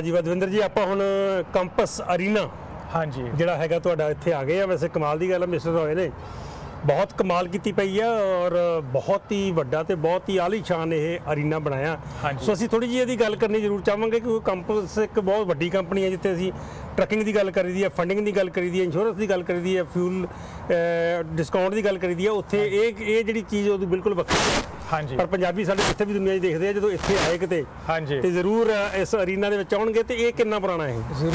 A: ਜੀ ਵਾਹ ਦਵਿੰਦਰ ਜੀ ਆਪਾਂ ਹੁਣ ਕੰਪਸ ਅਰੀਨਾ
B: ਹਾਂਜੀ।
A: ਜਿਹੜਾ ਹੈਗਾ ਤੁਹਾਡਾ ਇੱਥੇ ਆ ਗਏ ਆ। ਵੈਸੇ ਕਮਾਲ ਦੀ ਗੱਲ ਹੈ ਮਿਸਟਰ ਰੋਏ ਨੇ। ਬਹੁਤ ਕਮਾਲ ਕੀਤੀ ਪਈ ਆ ਔਰ ਬਹੁਤ ਹੀ ਵੱਡਾ ਤੇ ਬਹੁਤ ਹੀ ਆਲੀਸ਼ਾਨ ਇਹ ਅਰੀਨਾ ਬਣਾਇਆ। ਸੋ ਅਸੀਂ ਥੋੜੀ ਜਿਹੀ ਇਹਦੀ ਗੱਲ ਕਰਨੀ ਜ਼ਰੂਰ ਚਾਹਾਂਗੇ ਕਿ ਕੰਪਸ ਇੱਕ ਬਹੁਤ ਵੱਡੀ ਕੰਪਨੀ ਹੈ ਜਿੱਥੇ ਅਸੀਂ ਟਰੱਕਿੰਗ ਦੀ ਗੱਲ ਕਰੀਦੀ ਹੈ ਫੰਡਿੰਗ ਦੀ ਗੱਲ ਕਰੀਦੀ ਹੈ ਇੰਸ਼ੋਰੈਂਸ ਦੀ ਗੱਲ ਕਰੀਦੀ ਹੈ ਫਿਊਲ ਡਿਸਕਾਊਂਟ ਦੀ ਗੱਲ ਕਰੀਦੀ ਹੈ ਉੱਥੇ ਇਹ ਇਹ ਜਿਹੜੀ ਚੀਜ਼ ਉਹਦੀ ਬਿਲਕੁਲ ਵੱਖਰੀ ਹੈ।
B: ਹਾਂਜੀ।
A: ਪਰ ਪੰਜਾਬੀ ਸਾਡੇ ਜਿੱਥੇ ਵੀ ਦੁਨੀਆ 'ਚ ਦੇਖਦੇ ਆ ਜਦੋਂ ਇੱਥੇ ਆਏ ਕਿਤੇ
B: ਹਾਂਜੀ।
A: ਤੇ ਜ਼ਰੂਰ ਇਸ ਅਰੀਨਾ ਦੇ ਵਿੱਚ ਆਉਣਗੇ ਤੇ ਇਹ ਕਿੰਨਾ ਪੁਰਾਣਾ ਹੈ
B: ਜ਼ਰੂਰ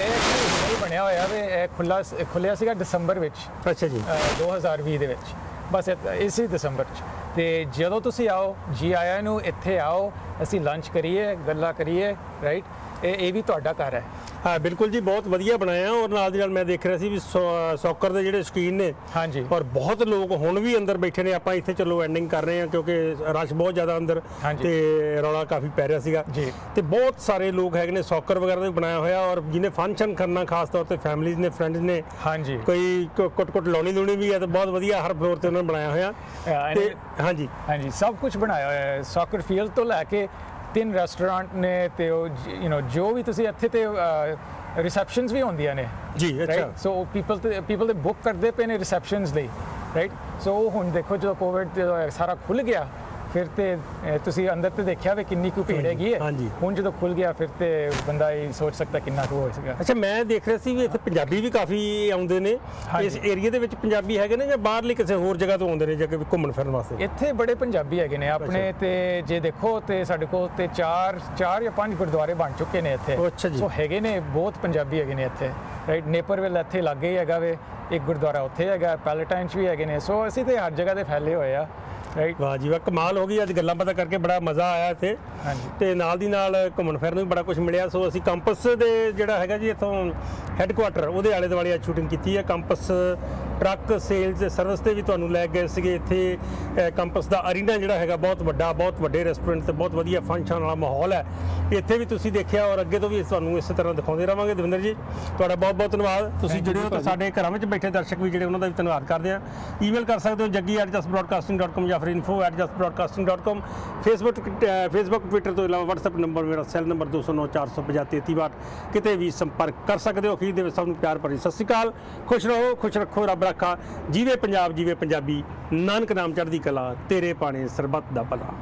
B: ਇਹ ਬਣਿਆ ਹੋਇਆ ਵੇ ਇਹ ਖੁੱਲਾ ਖੁੱਲਿਆ ਸੀਗਾ ਦਸੰਬਰ ਵਿੱਚ।
A: ਅੱਛਾ ਜੀ।
B: ਅ, 2020 ਦੇ ਵਿੱਚ। ਬਸ ਇਸੇ ਦਸੰਬਰ ਚ। ਤੇ ਜਦੋਂ ਤੁਸੀਂ ਆਓ ਜੀ ਆਇਆਂ ਨੂੰ ਇੱਥੇ ਆਓ ਅਸੀਂ ਲੰਚ ਕਰੀਏ ਗੱਲਾਂ ਕਰੀਏ ਰਾਈਟ ਇਹ ਇਹ ਵੀ ਤੁਹਾਡਾ ਘਰ ਹੈ?
A: ਹਾਂ ਬਿਲਕੁਲ ਜੀ ਬਹੁਤ ਵਧੀਆ ਬਣਾਇਆ ਔਰ ਨਾਲ ਦੀ ਨਾਲ ਮੈਂ ਦੇਖ ਰਿਹਾ ਸੀ ਵੀ ਸੌਕਰ ਦੇ ਜਿਹੜੇ ਸ਼ਕੀਨ ਨੇ
B: ਹਾਂਜੀ।
A: ਔਰ ਬਹੁਤ ਲੋਕ ਹੁਣ ਵੀ ਅੰਦਰ ਬੈਠੇ ਨੇ ਆਪਾਂ ਇੱਥੇ ਚਲੋ ਐਂਡਿੰਗ ਕਰ ਰਹੇ ਹਾਂ ਕਿਉਂਕਿ ਰਸ਼ ਬਹੁਤ ਜ਼ਿਆਦਾ ਅੰਦਰ। ਤੇ ਰੌਲਾ ਕਾਫੀ ਪੈ ਰਿਹਾ ਸੀਗਾ।
B: ਜੀ।
A: ਤੇ ਬਹੁਤ ਸਾਰੇ ਲੋਕ ਹੈਗੇ ਨੇ ਸੌਕਰ ਵਗੈਰਾ ਵੀ ਬਣਾਇਆ ਹੋਇਆ ਔਰ ਜਿਹਨੇ ਫੰਕਸ਼ਨ ਕਰਨਾ ਖਾਸ ਤੌਰ ਤੇ ਫੈਮਿਲੀਜ਼ ਨੇ ਫਰੈਂਡਸ ਨੇ
B: ਹਾਂਜੀ।
A: ਕੋਈ ਕੁੱਟ ਕੁੱਟ ਲਾਉਣੀ ਲੂਣੀ ਵੀ ਹੈ ਤੇ ਬਹੁਤ ਵਧੀਆ ਹਰ ਫਲੋਰ ਤੇ ਉਹਨਾਂ ਨੇ ਬਣਾਇਆ ਹੋਇਆ। ਤੇ ਹਾਂਜੀ।
B: ਹਾਂਜੀ ਸਭ ਕੁਝ ਬਣਾਇਆ ਹੋਇਆ ਹੈ। ਸੌਕਰ ਫੀਲਡ ਤੋਂ ਲੈ ਕੇ ਤਿੰਨ ਰੈਸਟੋਰੈਂਟ ਨੇ ਤੇ ਉਹ ਯੂ نو ਜੋ ਵੀ ਤੁਸੀਂ ਇੱਥੇ ਤੇ ਰਿਸੈਪਸ਼ਨਸ ਵੀ ਹੁੰਦੀਆਂ ਨੇ
A: ਜੀ ਅੱਛਾ।
B: ਸੋ ਪੀਪਲ ਤੇ ਪੀਪਲ ਦੇ ਬੁੱਕ ਕਰਦੇ ਪਏ ਨੇ ਰਿਸੈਪਸ਼ਨਸ ਲਈ ਰਾਈਟ ਸੋ ਹੁਣ ਦੇਖੋ ਜਦੋਂ ਕੋਵਿਡ ਸਾਰਾ ਖੁੱਲ ਗਿਆ ਫਿਰ ਤੇ ਤੁਸੀਂ ਅੰਦਰ ਤੇ ਦੇਖਿਆ ਵੀ ਕਿੰਨੀ ਕੁ ਭੀੜ ਹੈਗੀ ਹੈ। ਹੁਣ ਜਦੋਂ ਖੁੱਲ ਗਿਆ ਫਿਰ ਤੇ ਬੰਦਾ ਇਹ ਸੋਚ ਸਕਦਾ ਕਿੰਨਾ ਕੁ ਹੋ ਸਕਦਾ।
A: ਅੱਛਾ ਮੈਂ ਦੇਖ ਰਿਹਾ ਸੀ ਵੀ ਇੱਥੇ ਪੰਜਾਬੀ ਵੀ ਕਾਫੀ ਆਉਂਦੇ ਨੇ। ਇਸ ਏਰੀਆ ਦੇ ਵਿੱਚ ਪੰਜਾਬੀ ਹੈਗੇ ਨੇ ਜਾਂ ਬਾਹਰਲੇ ਕਿਸੇ ਹੋਰ ਜਗ੍ਹਾ ਤੋਂ ਆਉਂਦੇ ਨੇ ਜਾਂ ਕਿ ਘੁੰਮਣ ਫਿਰਨ ਵਾਸਤੇ?
B: ਇੱਥੇ ਬੜੇ ਪੰਜਾਬੀ ਹੈਗੇ ਨੇ। ਆਪਣੇ ਤੇ ਜੇ ਦੇਖੋ ਤੇ ਸਾਡੇ ਕੋਲ ਤੇ ਚਾਰ ਚਾਰ ਜਾਂ ਪੰਜ ਗੁਰਦੁਆਰੇ ਬਣ ਚੁੱਕੇ ਨੇ ਇੱਥੇ। ਸੋ ਹੈਗੇ ਨੇ ਬਹੁਤ ਪੰਜਾਬੀ ਹੈਗੇ ਨੇ ਇੱਥੇ। ਰਾਈਟ ਨੇਪਰਵਿਲ ਇੱਥੇ ਲੱਗੇ ਹੀ ਹੈਗਾ ਵੇ। ਇੱਕ ਗੁਰਦੁਆਰਾ ਉੱਥੇ ਹੈਗਾ ਪੈਲੇਟਾਈਨ ਚ ਵੀ ਹੈਗੇ ਨੇ। ਸੋ ਅਸੀਂ ਤੇ ਹਰ ਜਗ੍ਹਾ ਤੇ ਫੈਲੇ ਹੋਏ ਆ। ਰਾਈਟ
A: ਵਾਹ ਜੀ ਵਾਹ ਕਮਾਲ ਹੋ ਗਈ ਅੱਜ ਗੱਲਾਂ ਪਤਾ ਕਰਕੇ ਬੜਾ ਮਜ਼ਾ ਆਇਆ ਇੱਥੇ।
B: ਹਾਂਜੀ।
A: ਤੇ ਨਾਲ ਦੀ ਨਾਲ ਘੁੰਮਣ ਫਿਰਨ ਨੂੰ ਵੀ ਬੜਾ ਕੁਝ ਮਿਲਿਆ। ਸੋ ਅਸੀਂ ਕੰਪਸ ਦੇ ਜਿਹੜਾ ਹੈਗਾ ਜੀ ਇੱਥੋਂ ਹੈੱਡਕੁਆਟਰ ਉਹਦੇ ਆਲੇ ਦੁਆਲੇ ਅੱਜ ਸ਼ੂਟਿੰਗ ਕੀਤੀ ਹੈ। ਕੰਪਸ ਟਰੱਕ ਸੇਲਸ ਸਰਵਿਸ ਤੇ ਵੀ ਤੁਹਾਨੂੰ ਲੈ ਗਏ ਸੀਗੇ। ਇੱਥੇ ਕੰਪਸ ਦਾ ਅਰੀਨਾ ਜਿਹੜਾ ਹੈਗਾ ਬਹੁਤ ਵੱਡਾ ਬਹੁਤ ਵੱਡੇ ਰੈਸਟੋਰੈਂਟ ਤੇ ਬਹੁਤ ਵਧੀਆ ਫੰਕਸ਼ਨ ਵਾਲਾ ਮਾਹੌਲ ਹੈ। ਇੱਥੇ ਵੀ ਤੁਸੀਂ ਦੇਖਿਆ ਔਰ ਅੱਗੇ ਤੋਂ ਵੀ ਤੁਹਾਨੂੰ ਇਸੇ ਤਰ੍ਹਾਂ ਦਿਖਾਉਂਦੇ ਰਵਾਂਗੇ। ਦਵਿੰਦਰ ਜੀ ਤੁਹਾਡਾ ਬਹੁਤ ਬਹੁਤ ਧੰਨਵਾਦ। ਤੁਸੀਂ ਜੁੜੇ ਹੋ। ਸਾਡੇ ਘਰਾਂ ਵਿੱਚ ਬੈਠੇ ਦਰਸ਼ਕ ਵੀ ਜਿਹੜੇ ਉਹਨਾਂ ਦਾ ਵੀ ਧੰਨਵਾਦ ਕਰਦੇ ਆ। ਈਮੇਲ ਕਰ ਸਕਦੇ ਹੋ jaggi@justbroadcasting.com ਜਾਂ ਫਿਰ info@justbroadcasting.com ਫੇਸਬੁੱਕ ਫੇਸਬੁੱਕ ਟਵਿੱਟਰ ਤੋਂ ਇਲਾਵਾ WhatsApp ਨੰਬਰ ਮੇਰਾ ਸੈੱਲ ਨੰਬਰ 20945033 ਵਾਰ ਕਿਤੇ ਵੀ ਸੰਪਰਕ ਕਰ ਸਕਦੇ ਹੋ। ਅਖੀਰ ਦੇ ਵਿੱਚ ਸਭ ਨੂੰ ਪਿਆਰ ਭਰੀ ਸਤਿ ਸ਼੍ਰੀ ਅਕਾਲ। ਖੁਸ਼ ਰਹੋ ਖੁਸ਼ ਰੱਖੋ। ਰੱਬ ਰੱਖਾ ਜੀਵੇ ਪੰਜਾਬ ਜੀਵੇ ਪੰਜਾਬੀ ਨਾਨਕ ਨਾਮ ਚੜ੍ਹਦੀ ਕਲਾ ਤੇਰੇ ਪਾਣੇ ਸਰਬੱਤ ਦਾ ਭਲਾ।